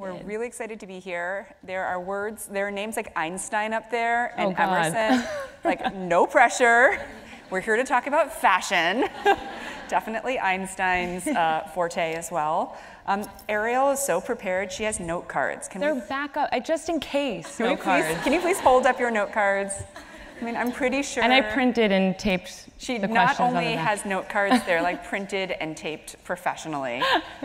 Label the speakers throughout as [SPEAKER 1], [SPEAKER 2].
[SPEAKER 1] We're really excited to be here. There are words, there are names like Einstein up there and
[SPEAKER 2] Oh,
[SPEAKER 1] Emerson. like, no pressure. We're here to talk about fashion. Definitely Einstein's uh, forte as well. Um, Arielle is so prepared. She has note cards. Can,
[SPEAKER 2] They're
[SPEAKER 1] we,
[SPEAKER 2] back up, I- just in case.
[SPEAKER 1] can, we
[SPEAKER 2] note
[SPEAKER 1] please,
[SPEAKER 2] cards.
[SPEAKER 1] can you please hold up your note cards? I mean, I'm pretty sure.
[SPEAKER 2] And I printed and taped
[SPEAKER 1] She
[SPEAKER 2] the
[SPEAKER 1] not
[SPEAKER 2] questions on
[SPEAKER 1] only has note cards, they're like printed and taped professionally.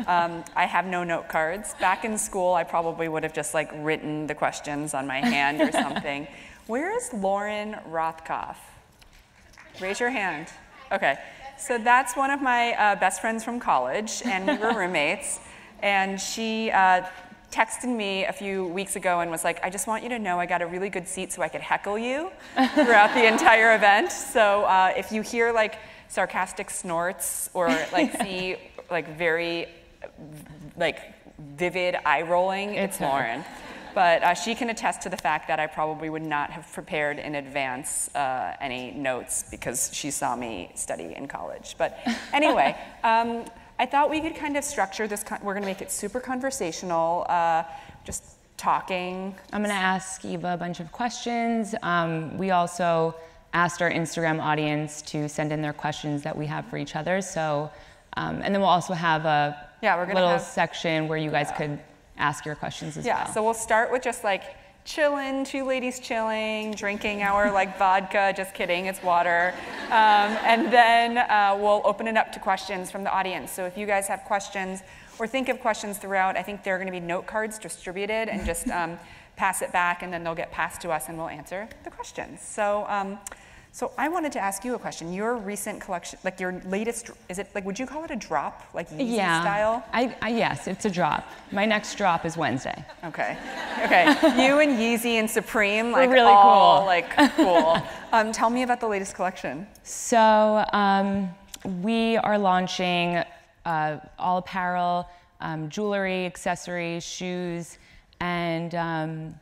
[SPEAKER 1] Um, I have no note cards. Back in school, I probably would have just like written the questions on my hand or something. Where is Lauren Rothkopf? Raise your hand. Okay, so that's one of my uh, best friends from college, and we were roommates. And she uh, texted me a few weeks ago and was like, I just want you to know I got a really good seat so I could heckle you throughout the entire event. So uh, if you hear like sarcastic snorts or like see like very like vivid eye rolling, it's,
[SPEAKER 2] It's.
[SPEAKER 1] Lauren. But uh, she can attest to the fact that I probably would not have prepared in advance uh, any notes because she saw me study in college. But anyway, um, I thought we could kind of structure this. Con- we're going to make it super conversational, uh, just talking.
[SPEAKER 2] I'm going to ask Eva a bunch of questions. Um, we also asked our Instagram audience to send in their questions that we have for each other. So, um, and then we'll also have a
[SPEAKER 1] Yeah, we're gonna
[SPEAKER 2] little
[SPEAKER 1] have-
[SPEAKER 2] section where you guys could ask your questions as
[SPEAKER 1] Yeah,
[SPEAKER 2] well.
[SPEAKER 1] Yeah, so we'll start with just like chilling, two ladies chilling, drinking our like vodka. Just kidding, it's water. Um, and then uh, we'll open it up to questions from the audience. So if you guys have questions or think of questions throughout, I think there are going to be note cards distributed and just um, pass it back, and then they'll get passed to us, and we'll answer the questions. So. Um, so I wanted to ask you a question. Your recent collection, like your latest, is it like, would you call it a drop, like Yeezy
[SPEAKER 2] yeah.
[SPEAKER 1] style?
[SPEAKER 2] I, I, yes, it's a drop. My next drop is Wednesday.
[SPEAKER 1] Okay. Okay. you and Yeezy and Supreme, like
[SPEAKER 2] really
[SPEAKER 1] all
[SPEAKER 2] cool.
[SPEAKER 1] like cool. Um, tell me about the latest collection.
[SPEAKER 2] So um, we are launching uh, all apparel, um, jewelry, accessories, shoes, and um,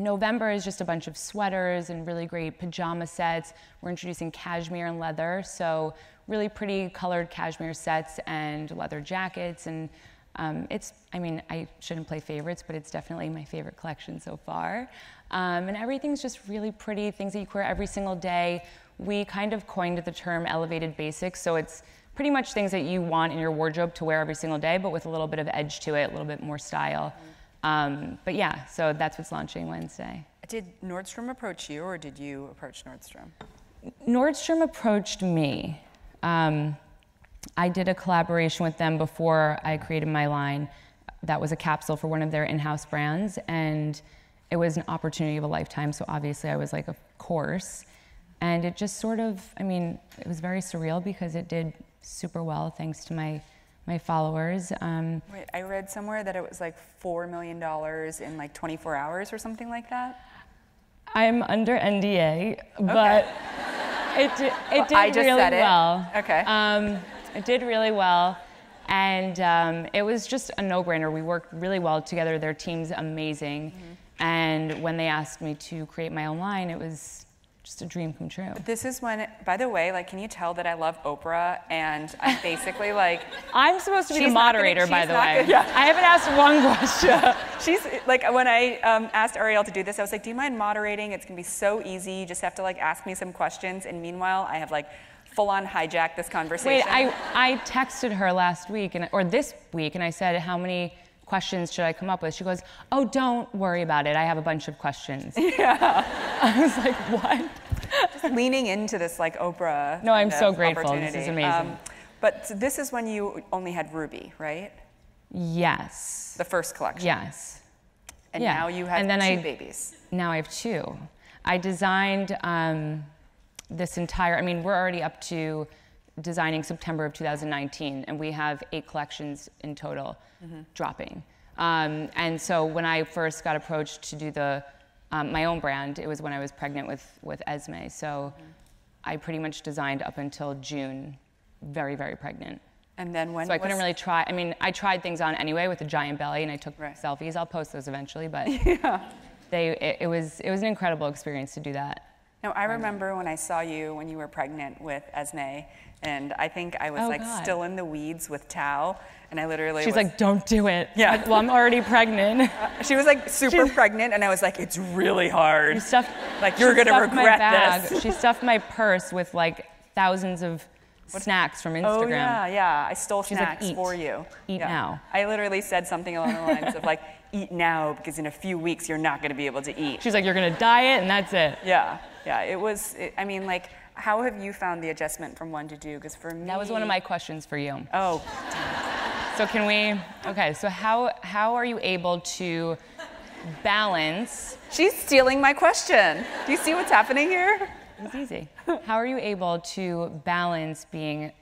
[SPEAKER 2] November is just a bunch of sweaters and really great pajama sets. We're introducing cashmere and leather, so really pretty colored cashmere sets and leather jackets. And um, it's, I mean, I shouldn't play favorites, but it's definitely my favorite collection so far. Um, and everything's just really pretty, things that you wear every single day. We kind of coined the term elevated basics, so it's pretty much things that you want in your wardrobe to wear every single day, but with a little bit of edge to it, a little bit more style. Um, but yeah, so that's what's launching Wednesday.
[SPEAKER 1] Did Nordstrom approach you, or did you approach Nordstrom?
[SPEAKER 2] Nordstrom approached me. Um, I did a collaboration with them before I created my line. That was a capsule for one of their in-house brands, and it was an opportunity of a lifetime. So obviously, I was like, of course. And it just sort of, I mean, it was very surreal because it did super well thanks to my my followers. Um,
[SPEAKER 1] Wait, I read somewhere that it was like four million dollars in like 24 hours or something like that.
[SPEAKER 2] I'm under NDA, but it did, it did
[SPEAKER 1] I just
[SPEAKER 2] really
[SPEAKER 1] said it.
[SPEAKER 2] well.
[SPEAKER 1] Okay.
[SPEAKER 2] Um, it did really well, and um, it was just a no-brainer. We worked really well together. Their team's amazing,
[SPEAKER 1] Mm-hmm.
[SPEAKER 2] and when they asked me to create my own line, it was just a dream come true.
[SPEAKER 1] This is when, by the way, like, can you tell that I love Oprah? And I'm basically like,
[SPEAKER 2] I'm supposed to be the
[SPEAKER 1] not gonna-
[SPEAKER 2] moderator, by the way.
[SPEAKER 1] gonna- yeah.
[SPEAKER 2] I haven't asked one question.
[SPEAKER 1] She's like when I um, asked Arielle to do this, I was like, "Do you mind moderating? It's gonna be so easy. You just have to like ask me some questions." And meanwhile, I have like full-on hijacked this conversation.
[SPEAKER 2] Wait, I, I texted her last week, and, or this week, and I said, how many questions should I come up with? She goes, oh, don't worry about it. I have a bunch of questions. Yeah. I was like, what?
[SPEAKER 1] Leaning into this like Oprah.
[SPEAKER 2] No, I'm so grateful. This is amazing.
[SPEAKER 1] but so this is when you only had Ruby, right?
[SPEAKER 2] Yes.
[SPEAKER 1] The first collection.
[SPEAKER 2] Yes.
[SPEAKER 1] And
[SPEAKER 2] yeah.
[SPEAKER 1] now you have
[SPEAKER 2] And then
[SPEAKER 1] two
[SPEAKER 2] I-
[SPEAKER 1] babies.
[SPEAKER 2] Now I have two. I designed um, this entire, I mean, we're already up to designing September of 2019, and we have eight collections in total dropping. Um, and so when I first got approached to do the, um, my own brand, it was when I was pregnant with, with Esme. So I pretty much designed up until June, very, very pregnant.
[SPEAKER 1] And then when
[SPEAKER 2] So I couldn't really try. I mean, I tried things on anyway with a giant belly, and I took
[SPEAKER 1] Right.
[SPEAKER 2] selfies. I'll post those eventually, but they it, it was it was an incredible experience to do that.
[SPEAKER 1] No, I remember when I saw you when you were pregnant with Esme, and I think I was
[SPEAKER 2] Oh,
[SPEAKER 1] like
[SPEAKER 2] God.
[SPEAKER 1] still in the weeds with Tao, and I literally
[SPEAKER 2] She's
[SPEAKER 1] was,
[SPEAKER 2] like, don't do it.
[SPEAKER 1] Yeah.
[SPEAKER 2] Like, well, I'm already pregnant.
[SPEAKER 1] Uh, she was like super pregnant, and I was like, it's really hard.
[SPEAKER 2] You stuffed,
[SPEAKER 1] Like, you're gonna regret this.
[SPEAKER 2] She stuffed my purse with like thousands of snacks from oh, Instagram.
[SPEAKER 1] Oh yeah, yeah. I stole
[SPEAKER 2] She's like,
[SPEAKER 1] snacks
[SPEAKER 2] "Eat.
[SPEAKER 1] for you.
[SPEAKER 2] Eat
[SPEAKER 1] Yeah.
[SPEAKER 2] now.
[SPEAKER 1] I literally said something along the lines of like, eat now because in a few weeks you're not going to be able to eat.
[SPEAKER 2] She's like, you're gonna diet, and that's it.
[SPEAKER 1] Yeah, yeah. It was. It, I mean, like, how have you found the adjustment from one to two? Because for me,
[SPEAKER 2] That was one of my questions for you.
[SPEAKER 1] Oh,
[SPEAKER 2] So can we? Okay. So how how are you able to balance?
[SPEAKER 1] she's stealing my question. Do you see what's happening here?
[SPEAKER 2] It's easy. How are you able to balance being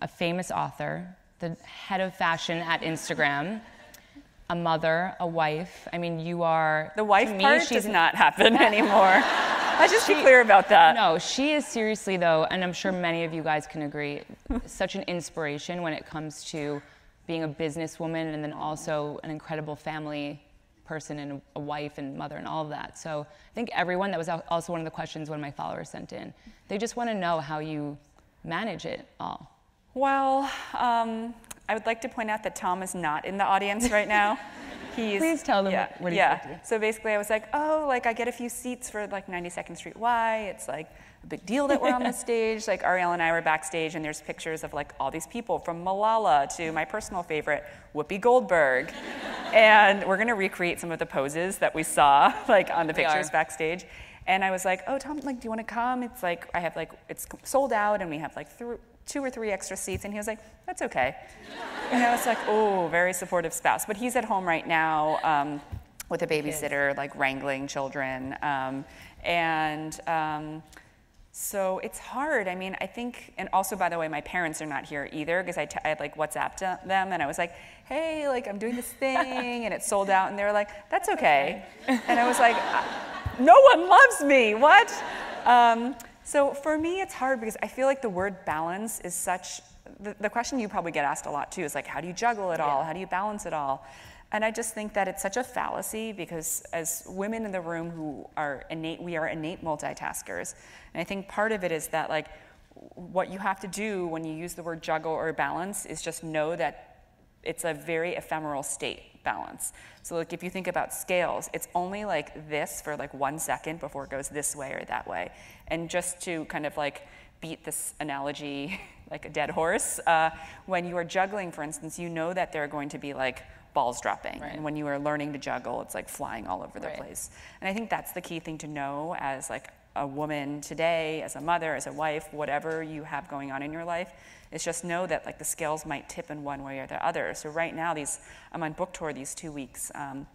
[SPEAKER 2] a famous author, the head of fashion at Instagram, a mother, a wife? I mean, you are
[SPEAKER 1] The wife
[SPEAKER 2] me,
[SPEAKER 1] part
[SPEAKER 2] she's
[SPEAKER 1] does not happen anymore. Let's just be clear about that.
[SPEAKER 2] No, she is seriously though, and I'm sure many of you guys can agree, such an inspiration when it comes to being a businesswoman and then also an incredible family person and a wife and mother and all of that. So I think everyone that was also one of the questions one of my followers sent in. They just want to know how you manage it all.
[SPEAKER 1] Well, um, I would like to point out that Tom is not in the audience right now. He's,
[SPEAKER 2] Please tell them
[SPEAKER 1] yeah,
[SPEAKER 2] what- he
[SPEAKER 1] yeah.
[SPEAKER 2] said.
[SPEAKER 1] So basically, I was like, oh, like I get a few seats for like 92nd Street Y. It's like a big deal that we're on the stage. Like Arielle and I were backstage, and there's pictures of like all these people from Malala to my personal favorite, Whoopi Goldberg, and we're gonna recreate some of the poses that we saw like on the pictures backstage. And I was like, oh, Tom, like, do you want to come? It's like I have like it's sold out, and we have like th- two or three extra seats. And he was like, that's okay. And I was like, oh, very supportive spouse. But he's at home right now um, with a babysitter, like wrangling children. Um, and um, so it's hard. I mean, I think, and also, by the way, my parents are not here either because I, t- I had like WhatsApped to them and I was like, hey, like I'm doing this thing and it sold out. And they were like, that's okay. And I was like, "Uh, no one loves me. What? So for me, it's hard because I feel like the word balance is such. The, the question you probably get asked a lot too is like, how do you juggle it all? How do you balance it all? And I just think that it's such a fallacy because as women in the room who are innate, we are innate multitaskers. And I think part of it is that like what you have to do when you use the word juggle or balance is just know that it's a very ephemeral state balance. So like if you think about scales, it's only like this for like one second before it goes this way or that way. And just to kind of like beat this analogy like a dead horse, uh, when you are juggling, for instance, you know that there are going to be like balls dropping.
[SPEAKER 2] Right.
[SPEAKER 1] And when you are learning to juggle, it's like flying all over the
[SPEAKER 2] Right.
[SPEAKER 1] place. And I think that's the key thing to know as like a woman today, as a mother, as a wife, whatever you have going on in your life, is just know that like the scales might tip in one way or the other. So right now, these I'm on book tour these two weeks. Um,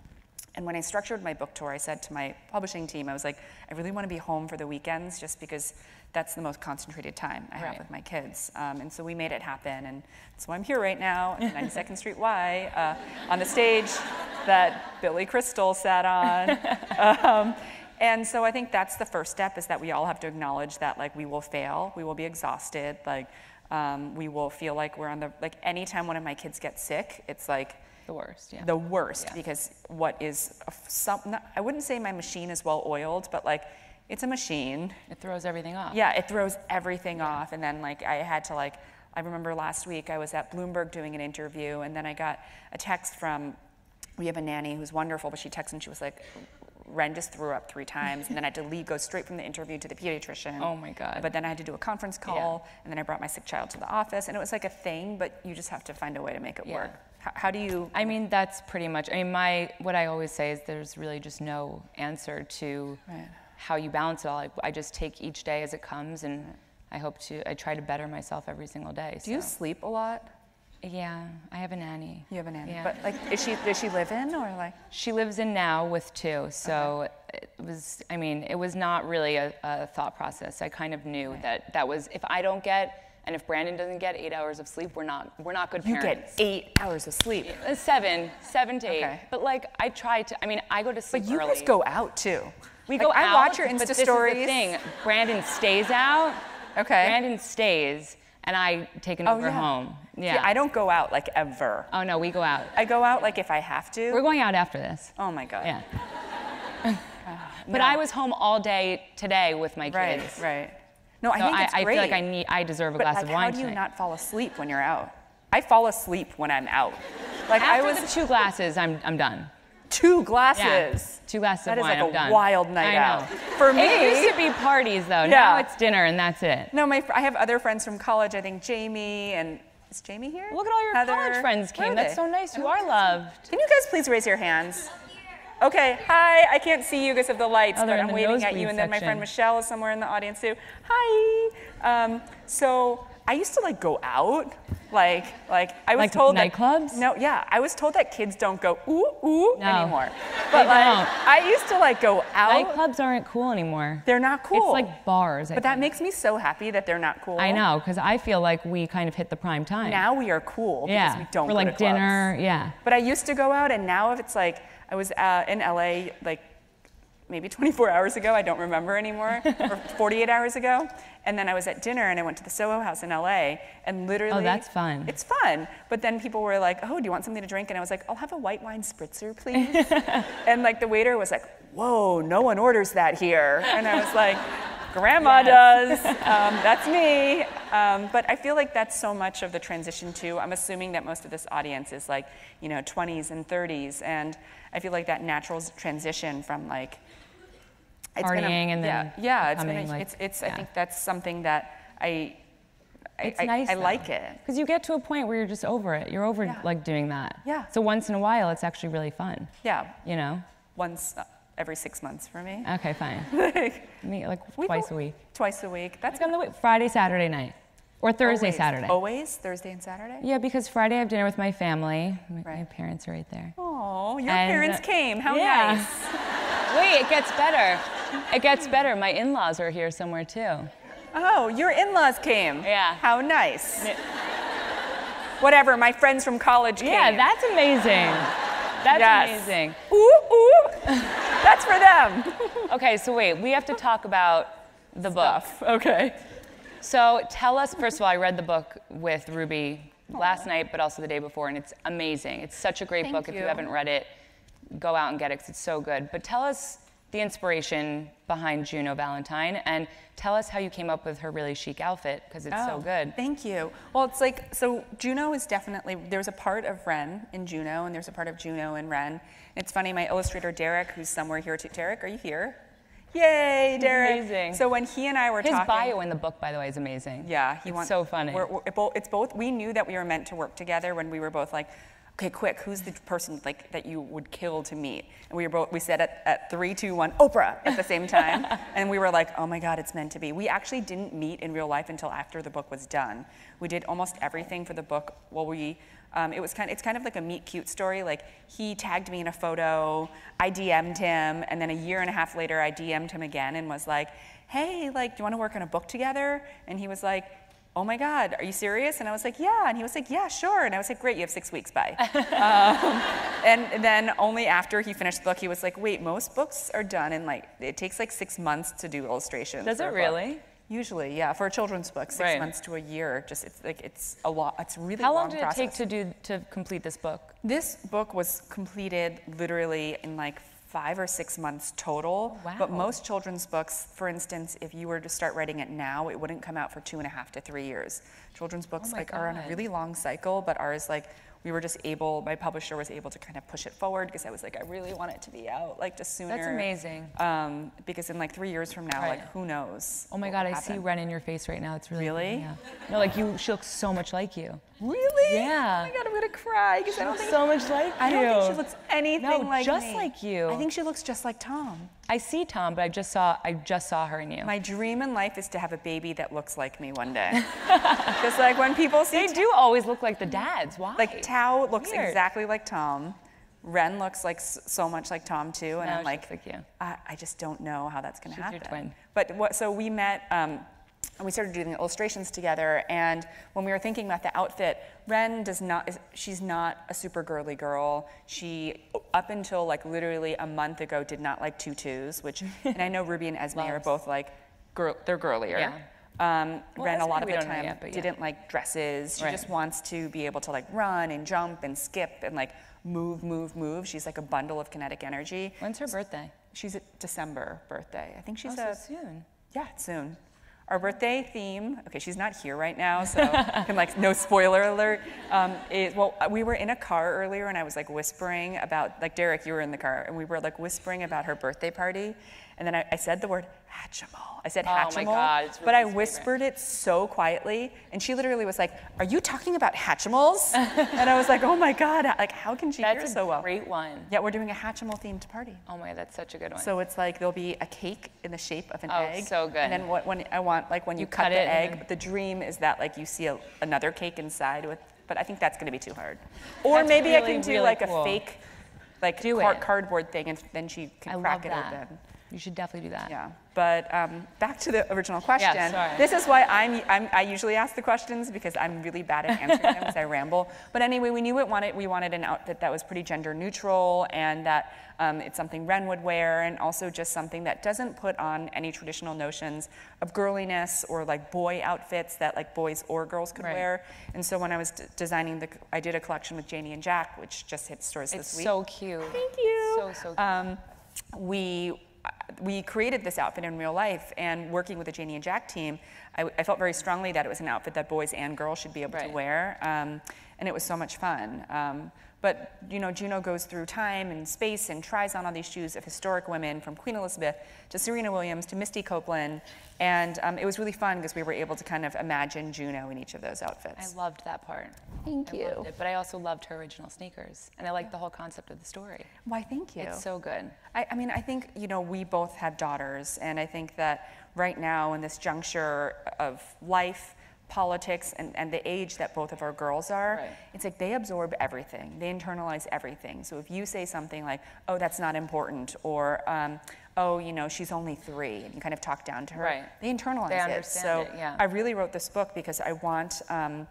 [SPEAKER 1] and when I structured my book tour, I said to my publishing team, I was like, I really want to be home for the weekends just because that's the most concentrated time I have
[SPEAKER 2] Right.
[SPEAKER 1] with my kids. Um, and so we made it happen. And that's why I'm here right now at 92nd Street Y uh, on the stage that Billy Crystal sat on. um, and so I think that's the first step is that we all have to acknowledge that like we will fail, we will be exhausted, like um, we will feel like we're on the, like anytime one of my kids gets sick, it's like,
[SPEAKER 2] The worst, yeah.
[SPEAKER 1] the worst
[SPEAKER 2] Yeah.
[SPEAKER 1] because what is some, not, I wouldn't say my machine is well oiled, but like it's a machine.
[SPEAKER 2] it throws everything off.
[SPEAKER 1] Yeah, it throws everything off. And then like I had to like, I remember last week I was at Bloomberg doing an interview and then I got a text from, we have a nanny who's wonderful, but she texted and she was like, Ren just threw up three times, and then I had to leave, go straight from the interview to the pediatrician.
[SPEAKER 2] Oh my God.
[SPEAKER 1] But then I had to do a conference call, and then I brought my sick child to the office, and it was like a thing, but you just have to find a way to make it
[SPEAKER 2] Yeah.
[SPEAKER 1] work. How, do you?
[SPEAKER 2] I mean, that's pretty much. I mean, my what I always say is there's really just no answer to
[SPEAKER 1] Right.
[SPEAKER 2] how you balance it all. I, I just take each day as it comes, and I hope to. I try to better myself every single day.
[SPEAKER 1] Do you sleep a lot?
[SPEAKER 2] Yeah, I have a nanny.
[SPEAKER 1] You have a nanny,
[SPEAKER 2] Yeah.
[SPEAKER 1] but like, is she does she live in or like?
[SPEAKER 2] She lives in now with two, so it was. I mean, it was not really a, a thought process. I kind of knew that that was if I don't get and if Brandon doesn't get eight hours of sleep, we're not we're not good
[SPEAKER 1] You
[SPEAKER 2] parents.
[SPEAKER 1] get eight hours of sleep,
[SPEAKER 2] Uh, seven, seven to eight.
[SPEAKER 1] Okay.
[SPEAKER 2] But like I try to. I mean, I go to sleep
[SPEAKER 1] but you
[SPEAKER 2] early.
[SPEAKER 1] guys go out too.
[SPEAKER 2] We
[SPEAKER 1] Like,
[SPEAKER 2] go
[SPEAKER 1] I
[SPEAKER 2] out.
[SPEAKER 1] watch your Insta but
[SPEAKER 2] this is the thing. Brandon stays out.
[SPEAKER 1] Okay.
[SPEAKER 2] Brandon stays, and I take an
[SPEAKER 1] Oh,
[SPEAKER 2] Uber
[SPEAKER 1] yeah.
[SPEAKER 2] home. Yeah.
[SPEAKER 1] See, I don't go out like ever.
[SPEAKER 2] Oh no, we go out.
[SPEAKER 1] I go out like if I have to.
[SPEAKER 2] We're going out after this.
[SPEAKER 1] oh my god.
[SPEAKER 2] Yeah. But
[SPEAKER 1] No.
[SPEAKER 2] I was home all day today with my kids.
[SPEAKER 1] Right,
[SPEAKER 2] kids.
[SPEAKER 1] right. No, I
[SPEAKER 2] So
[SPEAKER 1] think
[SPEAKER 2] I,
[SPEAKER 1] it's
[SPEAKER 2] I
[SPEAKER 1] great.
[SPEAKER 2] feel like I need. I deserve a
[SPEAKER 1] but
[SPEAKER 2] glass
[SPEAKER 1] like,
[SPEAKER 2] of
[SPEAKER 1] how
[SPEAKER 2] wine
[SPEAKER 1] do you
[SPEAKER 2] tonight.
[SPEAKER 1] not fall asleep when you're out? I fall asleep when I'm out. Like
[SPEAKER 2] After
[SPEAKER 1] I was
[SPEAKER 2] the two glasses, I'm I'm done.
[SPEAKER 1] two
[SPEAKER 2] Yeah,
[SPEAKER 1] glasses.
[SPEAKER 2] two glasses
[SPEAKER 1] That
[SPEAKER 2] of
[SPEAKER 1] is
[SPEAKER 2] wine.
[SPEAKER 1] like
[SPEAKER 2] I'm
[SPEAKER 1] a
[SPEAKER 2] done.
[SPEAKER 1] wild night
[SPEAKER 2] I
[SPEAKER 1] out. For me, It
[SPEAKER 2] used to be parties though. Now it's dinner and that's it.
[SPEAKER 1] No, my fr- I have other friends from college. I think Jamie and is Jamie here?
[SPEAKER 2] Look at all your
[SPEAKER 1] Heather?
[SPEAKER 2] college friends came. That's so nice. You are loved.
[SPEAKER 1] Can you guys please raise your hands? Okay, hi. I can't see you because of the lights,
[SPEAKER 2] Oh,
[SPEAKER 1] but I'm waving at you, and then my friend. Michelle is somewhere in the audience too. Hi. Um, so I used to like go out, like like I was
[SPEAKER 2] Like
[SPEAKER 1] told
[SPEAKER 2] nightclubs?
[SPEAKER 1] That, no, yeah, I was told that kids don't go ooh ooh
[SPEAKER 2] No,
[SPEAKER 1] anymore. But
[SPEAKER 2] they
[SPEAKER 1] like
[SPEAKER 2] don't.
[SPEAKER 1] I used to like go out.
[SPEAKER 2] Nightclubs aren't cool anymore.
[SPEAKER 1] They're not cool.
[SPEAKER 2] It's like bars. I
[SPEAKER 1] But that makes me so happy that they're not cool.
[SPEAKER 2] I know, because I feel like we kind of hit the prime time.
[SPEAKER 1] Now we are cool because
[SPEAKER 2] yeah.
[SPEAKER 1] we don't
[SPEAKER 2] For like
[SPEAKER 1] to clubs.
[SPEAKER 2] dinner. Yeah.
[SPEAKER 1] But I used to go out, and now if it's like I was uh, in LA like maybe 24 hours ago, I don't remember anymore, or 48 hours ago, and then I was at dinner and I went to the Soho House in LA, and literally
[SPEAKER 2] Oh, that's fun.
[SPEAKER 1] It's fun, but then people were like, "Oh, do you want something to drink?" And I was like, "I'll have a white wine spritzer, please." and like the waiter was like, "Whoa, no one orders that here," and I was like. Grandma does. Um, that's me. Um, but I feel like that's so much of the transition too. I'm assuming that most of this audience is like, you know, 20s and 30s, and I feel like that natural transition from like it's been a-
[SPEAKER 2] Partying and
[SPEAKER 1] yeah,
[SPEAKER 2] then
[SPEAKER 1] yeah, it's been a,
[SPEAKER 2] like-
[SPEAKER 1] it's it's. I think that's something that I I,
[SPEAKER 2] It's
[SPEAKER 1] I,
[SPEAKER 2] nice.
[SPEAKER 1] I like it.
[SPEAKER 2] Because you get to a point where you're just over it. You're over
[SPEAKER 1] Yeah.
[SPEAKER 2] like doing that.
[SPEAKER 1] Yeah.
[SPEAKER 2] So once in a while, it's actually really fun.
[SPEAKER 1] Yeah,
[SPEAKER 2] You know?
[SPEAKER 1] once uh, every six months for me.
[SPEAKER 2] Okay, fine. like, Me like twice a week.
[SPEAKER 1] Twice a week. That's
[SPEAKER 2] Like on the week, Friday, Saturday night, or Thursday,
[SPEAKER 1] always,
[SPEAKER 2] Saturday.
[SPEAKER 1] Always Thursday and Saturday.
[SPEAKER 2] Yeah, because Friday I have dinner with my family. My, my parents are right there.
[SPEAKER 1] Oh, your
[SPEAKER 2] And,
[SPEAKER 1] parents
[SPEAKER 2] uh,
[SPEAKER 1] came. How
[SPEAKER 2] yeah.
[SPEAKER 1] nice.
[SPEAKER 2] Wait, it gets better. It gets better. My in-laws are here somewhere too.
[SPEAKER 1] Oh, your in-laws came.
[SPEAKER 2] Yeah.
[SPEAKER 1] How nice. Whatever. My friends from college came.
[SPEAKER 2] Yeah, that's amazing. That's
[SPEAKER 1] Yes.
[SPEAKER 2] amazing.
[SPEAKER 1] Ooh, ooh. That's for them.
[SPEAKER 2] Okay, so wait, we have to talk about the book.
[SPEAKER 1] Okay.
[SPEAKER 2] So tell us, first of all, I read the book with Ruby last night, but also the day before, and it's amazing. It's such a great
[SPEAKER 1] Thank
[SPEAKER 2] book. If you
[SPEAKER 1] you.
[SPEAKER 2] haven't read it, go out and get it 'cause it's so good. But tell us the inspiration behind Juno Valentine, and tell us how you came up with her really chic outfit because it's so
[SPEAKER 1] Oh,
[SPEAKER 2] good.
[SPEAKER 1] Thank you. Well, it's like, so Juno is definitely, there's a part of Ren in Juno, and there's a part of Juno in Ren. It's funny, my illustrator Derek, who's somewhere here too. Derek, are you here? Yay, Derek.
[SPEAKER 2] Amazing.
[SPEAKER 1] So when he and I were
[SPEAKER 2] His
[SPEAKER 1] talking.
[SPEAKER 2] bio in the book, by the way, is amazing.
[SPEAKER 1] Yeah, he
[SPEAKER 2] it's
[SPEAKER 1] wants.
[SPEAKER 2] so funny.
[SPEAKER 1] We're, we're, it's both. We knew that we were meant to work together when we were both like, okay, quick, who's the person like that you would kill to meet? And we were both. We said at, at three, two, one, Oprah at the same time, and we were like, oh my God, it's meant to be. We actually didn't meet in real life until after the book was done. We did almost everything for the book. Well, we. Um, it was kind. It's kind of like a meet cute story. Like he tagged me in a photo, I DM'd him, and then a year and a half later, I DM'd him again and was like, "Hey, like, do you want to work on a book together?" And he was like, "Oh my God, are you serious?" And I was like, "Yeah." And he was like, "Yeah, sure." And I was like, "Great, you have six weeks, bye." um, and then only after he finished the book, he was like, "Wait, most books are done in like it takes like six months to do illustrations."
[SPEAKER 2] Does it really?
[SPEAKER 1] Usually, yeah, for a children's book, six
[SPEAKER 2] Right.
[SPEAKER 1] months to a year. Just it's like it's a lot. It's really
[SPEAKER 2] How long
[SPEAKER 1] long
[SPEAKER 2] did it
[SPEAKER 1] process.
[SPEAKER 2] take to do to complete this book?
[SPEAKER 1] This book was completed literally in like five or six months total. But
[SPEAKER 2] Wow.
[SPEAKER 1] most children's books, for instance, if you were to start writing it now, it wouldn't come out for two and a half to three years. Children's books
[SPEAKER 2] my
[SPEAKER 1] like are on a really long cycle, but ours like we were just able. My publisher was able to kind of push it forward because I was like, I really want it to be out like just sooner.
[SPEAKER 2] That's amazing.
[SPEAKER 1] Um, because in like three years from now,
[SPEAKER 2] Right.
[SPEAKER 1] like who knows?
[SPEAKER 2] Oh my God, I see. Ren in your face right now. It's really
[SPEAKER 1] Really?
[SPEAKER 2] Yeah. No, like you. She looks so much like you.
[SPEAKER 1] Really?
[SPEAKER 2] Yeah.
[SPEAKER 1] Oh my god, I'm gonna cry because I don't think
[SPEAKER 2] so much like
[SPEAKER 1] I don't think she looks anything
[SPEAKER 2] No,
[SPEAKER 1] like
[SPEAKER 2] just
[SPEAKER 1] me.
[SPEAKER 2] like you.
[SPEAKER 1] I think she looks just like Tom.
[SPEAKER 2] I see Tom, but I just saw I just saw her in you.
[SPEAKER 1] My dream in life is to have a baby that looks like me one day. just like when people see
[SPEAKER 2] they do always look like the dads. Why?
[SPEAKER 1] like Tao looks
[SPEAKER 2] Weird.
[SPEAKER 1] exactly like Tom. Ren looks like so much like Tom too, and
[SPEAKER 2] No,
[SPEAKER 1] I'm like,
[SPEAKER 2] like you.
[SPEAKER 1] I, I just don't know how that's gonna
[SPEAKER 2] She's your
[SPEAKER 1] happen.
[SPEAKER 2] twin.
[SPEAKER 1] But what? So we met. Um, and we started doing illustrations together. And when we were thinking about the outfit, Ren does not. is- She's not a super girly girl. She, up until like literally a month ago, did not like tutus. Which, and I know Ruby and Esme are both like, girl. They're girlier.
[SPEAKER 2] Yeah.
[SPEAKER 1] Um,
[SPEAKER 2] Well,
[SPEAKER 1] Ren a lot of the time
[SPEAKER 2] yet, yeah.
[SPEAKER 1] didn't like dresses. She
[SPEAKER 2] Right.
[SPEAKER 1] just wants to be able to like run and jump and skip and like move, move, move. She's like a bundle of kinetic energy.
[SPEAKER 2] When's her birthday?
[SPEAKER 1] She's a December birthday. I think she's
[SPEAKER 2] oh,
[SPEAKER 1] a
[SPEAKER 2] so soon.
[SPEAKER 1] yeah, soon. Our birthday theme, okay, she's not here right now, so I can like no spoiler alert. Um, is, well, we were in a car earlier and I was like whispering about, like Derek, you were in the car, and we were like whispering about her birthday party. And then I, I said the word Hatchimal. I said
[SPEAKER 2] Oh my
[SPEAKER 1] Hatchimal,
[SPEAKER 2] God, it's
[SPEAKER 1] but I
[SPEAKER 2] Ruby's favorite.
[SPEAKER 1] whispered it so quietly, and she literally was like, "Are you talking about Hatchimals?" and I was like, "Oh my God, like how can she
[SPEAKER 2] That's
[SPEAKER 1] hear so well?"
[SPEAKER 2] great one.
[SPEAKER 1] Yeah, we're doing a Hatchimal themed party.
[SPEAKER 2] Oh my, that's such a good one.
[SPEAKER 1] So it's like there'll be a cake in the shape of an
[SPEAKER 2] Oh,
[SPEAKER 1] egg.
[SPEAKER 2] so good.
[SPEAKER 1] And then what, when I want like when you,
[SPEAKER 2] You
[SPEAKER 1] cut,
[SPEAKER 2] cut
[SPEAKER 1] the
[SPEAKER 2] it
[SPEAKER 1] egg, the dream is that like you see a, another cake inside with. But I think that's going to be too hard. Or
[SPEAKER 2] That's
[SPEAKER 1] maybe I can do
[SPEAKER 2] really
[SPEAKER 1] like
[SPEAKER 2] cool.
[SPEAKER 1] a fake, like
[SPEAKER 2] Do
[SPEAKER 1] car- cardboard thing, and then she can
[SPEAKER 2] I
[SPEAKER 1] crack it
[SPEAKER 2] that.
[SPEAKER 1] open.
[SPEAKER 2] You should definitely do that.
[SPEAKER 1] Yeah, but um, back to the original question.
[SPEAKER 2] sorry.
[SPEAKER 1] This is why I'm, I'm, I usually ask the questions because I'm really bad at answering them because I ramble. But anyway, we knew it wanted, we wanted an outfit that was pretty gender neutral and that um, it's something Ren would wear and also just something that doesn't put on any traditional notions of girliness or like boy outfits that like boys or girls could
[SPEAKER 2] Right.
[SPEAKER 1] wear. And so when I was d- designing the, I did a collection with Janie and Jack, which just hit stores
[SPEAKER 2] It's
[SPEAKER 1] this week
[SPEAKER 2] so cute.
[SPEAKER 1] Thank you.
[SPEAKER 2] So, so cute.
[SPEAKER 1] Um, we we created this outfit in real life, and working with the Janie and Jack team, I, I felt very strongly that it was an outfit that boys and girls should be able to wear, um, and it was so much fun. Um, but you know, Juno goes through time and space and tries on all these shoes of historic women, from Queen Elizabeth to Serena Williams to Misty Copeland, and um, it was really fun because we were able to kind of imagine Juno in each of those outfits.
[SPEAKER 2] I loved that part.
[SPEAKER 1] Thank
[SPEAKER 2] I loved it, but I also loved her original sneakers, and I liked the whole concept of the story.
[SPEAKER 1] Why? Thank you.
[SPEAKER 2] It's so good.
[SPEAKER 1] I, I mean, I think, you know, we both have daughters, and I think that right now, in this juncture of life, politics, and, and the age that both of our girls are,
[SPEAKER 2] Right.
[SPEAKER 1] it's like they absorb everything, they internalize everything. So if you say something like, oh, that's not important, or, um, oh, you know, she's only three, and you kind of talk down to her,
[SPEAKER 2] Right.
[SPEAKER 1] they internalize
[SPEAKER 2] They
[SPEAKER 1] it. So
[SPEAKER 2] it, yeah.
[SPEAKER 1] I really wrote this book because I want. Um,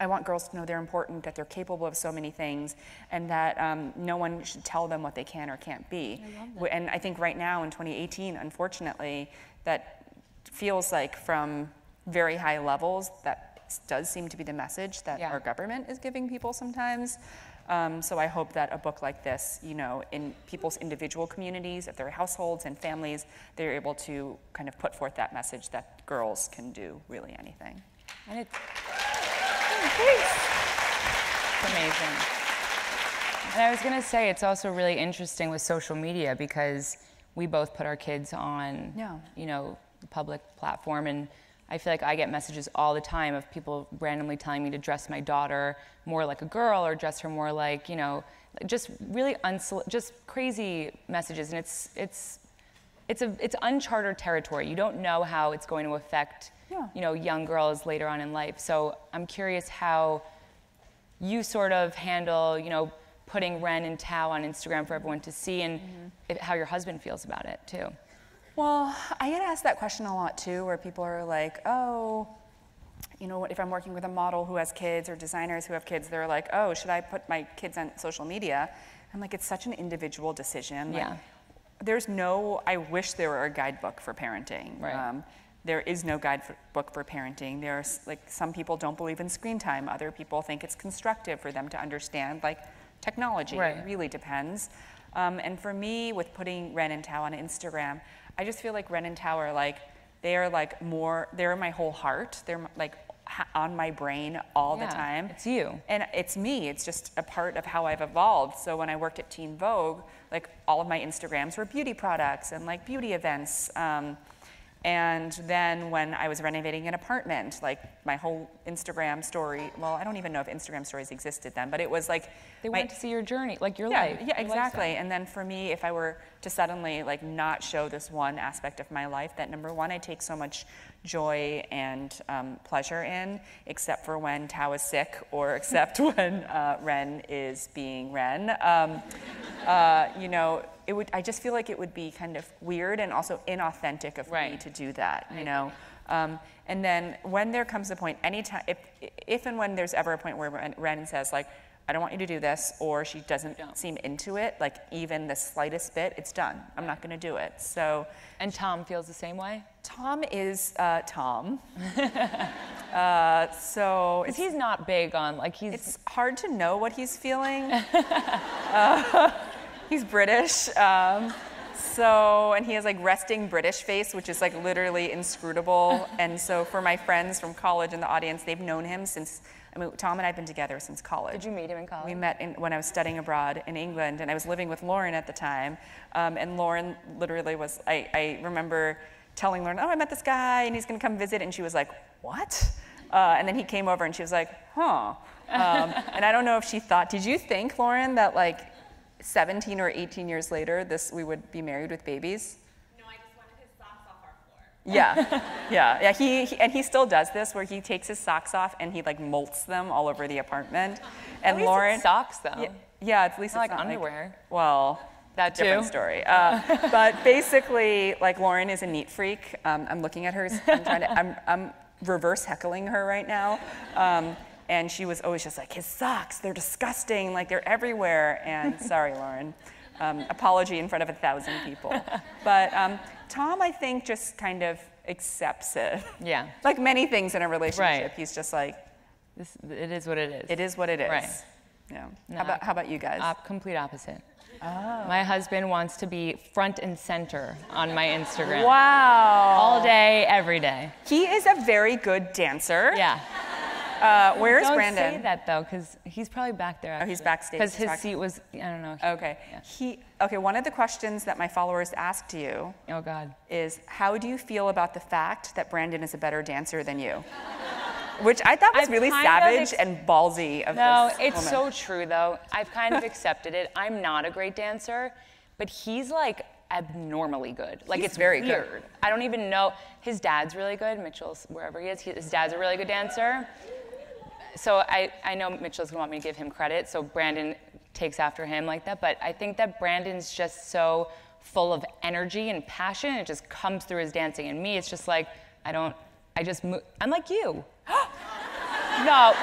[SPEAKER 1] I want girls to know they're important, that they're capable of so many things, and that um, no one should tell them what they can or can't be. W- And I think right now in 2018, unfortunately, that feels like from very high levels, that does seem to be the message that
[SPEAKER 2] Yeah.
[SPEAKER 1] our government is giving people sometimes. Um, so I hope that a book like this, you know, in people's individual communities, if their households and families, they're able to kind of put forth that message that girls can do really anything.
[SPEAKER 2] And it's, it's amazing. And I was going to say, it's also really interesting with social media because we both put our kids on,
[SPEAKER 1] Yeah.
[SPEAKER 2] you know, the public platform. And I feel like I get messages all the time of people randomly telling me to dress my daughter more like a girl or dress her more like, you know, just really unsol- just crazy messages. And it's, it's, it's, a, it's uncharted territory. You don't know how it's going to affect,
[SPEAKER 1] Yeah.
[SPEAKER 2] you know, young girls later on in life. So I'm curious how you sort of handle, you know, putting Ren and Tao on Instagram for everyone to see and mm-hmm. if, how your husband feels about it too.
[SPEAKER 1] Well, I get asked that question a lot too, where people are like, oh, you know, if I'm working with a model who has kids or designers who have kids, they're like, oh, should I put my kids on social media? I'm like, it's such an individual decision. Like,
[SPEAKER 2] Yeah.
[SPEAKER 1] There's no, I wish there were a guidebook for parenting.
[SPEAKER 2] Right.
[SPEAKER 1] Um, there is no guidebook for parenting. There's like some people don't believe in screen time. Other people think it's constructive for them to understand like technology.
[SPEAKER 2] Right.
[SPEAKER 1] It really depends. Um, and for me, with putting Ren and Tao on Instagram, I just feel like Ren and are like they are like more. They're my whole heart. They're like on my brain all
[SPEAKER 2] Yeah,
[SPEAKER 1] the time.
[SPEAKER 2] it's you.
[SPEAKER 1] And it's me. It's just a part of how I've evolved. So when I worked at Teen Vogue, like all of my Instagrams were beauty products and like beauty events. Um, and then when I was renovating an apartment, like my whole Instagram story, well, I don't even know if Instagram stories existed then, but it was like
[SPEAKER 2] They
[SPEAKER 1] my-
[SPEAKER 2] want to see your journey, like your
[SPEAKER 1] yeah,
[SPEAKER 2] life.
[SPEAKER 1] yeah,
[SPEAKER 2] your
[SPEAKER 1] exactly.
[SPEAKER 2] lifestyle.
[SPEAKER 1] And then for me, if I were to suddenly like not show this one aspect of my life, that number one, I take so much joy and um, pleasure in, except for when Tao is sick or except when uh, Ren is being Ren. Um, uh, you know, it would. I just feel like it would be kind of weird and also inauthentic of me to do that. You know. Um, and then when there comes a point, anytime, if, if and when there's ever a point where Ren, Ren says like, I don't want you to do this, or she doesn't seem into it, like even the slightest bit, it's done. I'm not going to do it. So
[SPEAKER 2] And Tom feels the same way?
[SPEAKER 1] Tom is uh, Tom. uh, so
[SPEAKER 2] Because he's not big on, like, he's.
[SPEAKER 1] it's hard to know what he's feeling. Uh, he's British. Um, so, and he has like resting British face, which is like literally inscrutable. and so, for my friends from college in the audience, they've known him since. I mean, Tom and I have been together since college.
[SPEAKER 2] Did you meet him in college?
[SPEAKER 1] We met in, when I was studying abroad in England, and I was living with Lauren at the time. Um, and Lauren literally was, I, I remember telling Lauren, Oh, I met this guy, and he's gonna come visit. And she was like, What? Uh, and then he came over, and she was like, Huh. Um, and I don't know if she thought, did you think, Lauren, that like 17 or 18 years later, this we would be married with babies?
[SPEAKER 3] No, I just wanted his socks off our floor.
[SPEAKER 1] Yeah, yeah, yeah. He, he and he still does this, where he takes his socks off and he like molts them all over the apartment. And
[SPEAKER 2] At least
[SPEAKER 1] Lauren,
[SPEAKER 2] socks, though.
[SPEAKER 1] yeah, yeah, at least
[SPEAKER 2] Not
[SPEAKER 1] it's
[SPEAKER 2] like
[SPEAKER 1] not
[SPEAKER 2] underwear.
[SPEAKER 1] well,
[SPEAKER 2] That
[SPEAKER 1] different story. Uh, but basically, like Lauren is a neat freak. Um, I'm looking at her. I'm trying to. I'm, I'm reverse heckling her right now. Um, and she was always just like, his socks, they're disgusting, like they're everywhere. And sorry, Lauren. Um, apology in front of a thousand people. But um, Tom, I think, just kind of accepts it.
[SPEAKER 2] Yeah.
[SPEAKER 1] Like many things in a relationship,
[SPEAKER 2] Right.
[SPEAKER 1] he's just like,
[SPEAKER 2] This, it is what it is.
[SPEAKER 1] it is what it is.
[SPEAKER 2] Right.
[SPEAKER 1] Yeah.
[SPEAKER 2] No,
[SPEAKER 1] How about how about you guys?
[SPEAKER 2] Op- complete opposite.
[SPEAKER 1] Oh.
[SPEAKER 2] My husband wants to be front and center on my Instagram.
[SPEAKER 1] wow.
[SPEAKER 2] All day, every day.
[SPEAKER 1] He is a very good dancer.
[SPEAKER 2] Yeah.
[SPEAKER 1] Uh, where's Brandon?
[SPEAKER 2] Don't say that though, because he's probably back there.
[SPEAKER 1] Oh, he's backstage
[SPEAKER 2] Because his
[SPEAKER 1] talking.
[SPEAKER 2] seat was, I don't know.
[SPEAKER 1] Okay.
[SPEAKER 2] Yeah.
[SPEAKER 1] He okay. One of the questions that my followers asked you
[SPEAKER 2] Oh God.
[SPEAKER 1] is, how do you feel about the fact that Brandon is a better dancer than you? Which I thought was
[SPEAKER 2] I've
[SPEAKER 1] really savage and ballsy of
[SPEAKER 2] No,
[SPEAKER 1] this No,
[SPEAKER 2] it's
[SPEAKER 1] woman.
[SPEAKER 2] so true though. I've kind of accepted it. I'm not a great dancer, but he's like abnormally good. Like
[SPEAKER 1] He's
[SPEAKER 2] it's
[SPEAKER 1] very good.
[SPEAKER 2] weird. I don't even know. His dad's really good. Mitchell's wherever he is. he- His dad's a really good dancer. So I, I know Mitchell's gonna want me to give him credit. So Brandon takes after him like that. But I think that Brandon's just so full of energy and passion. It just comes through his dancing. And me, it's just like I don't. I just move. I'm like you. no.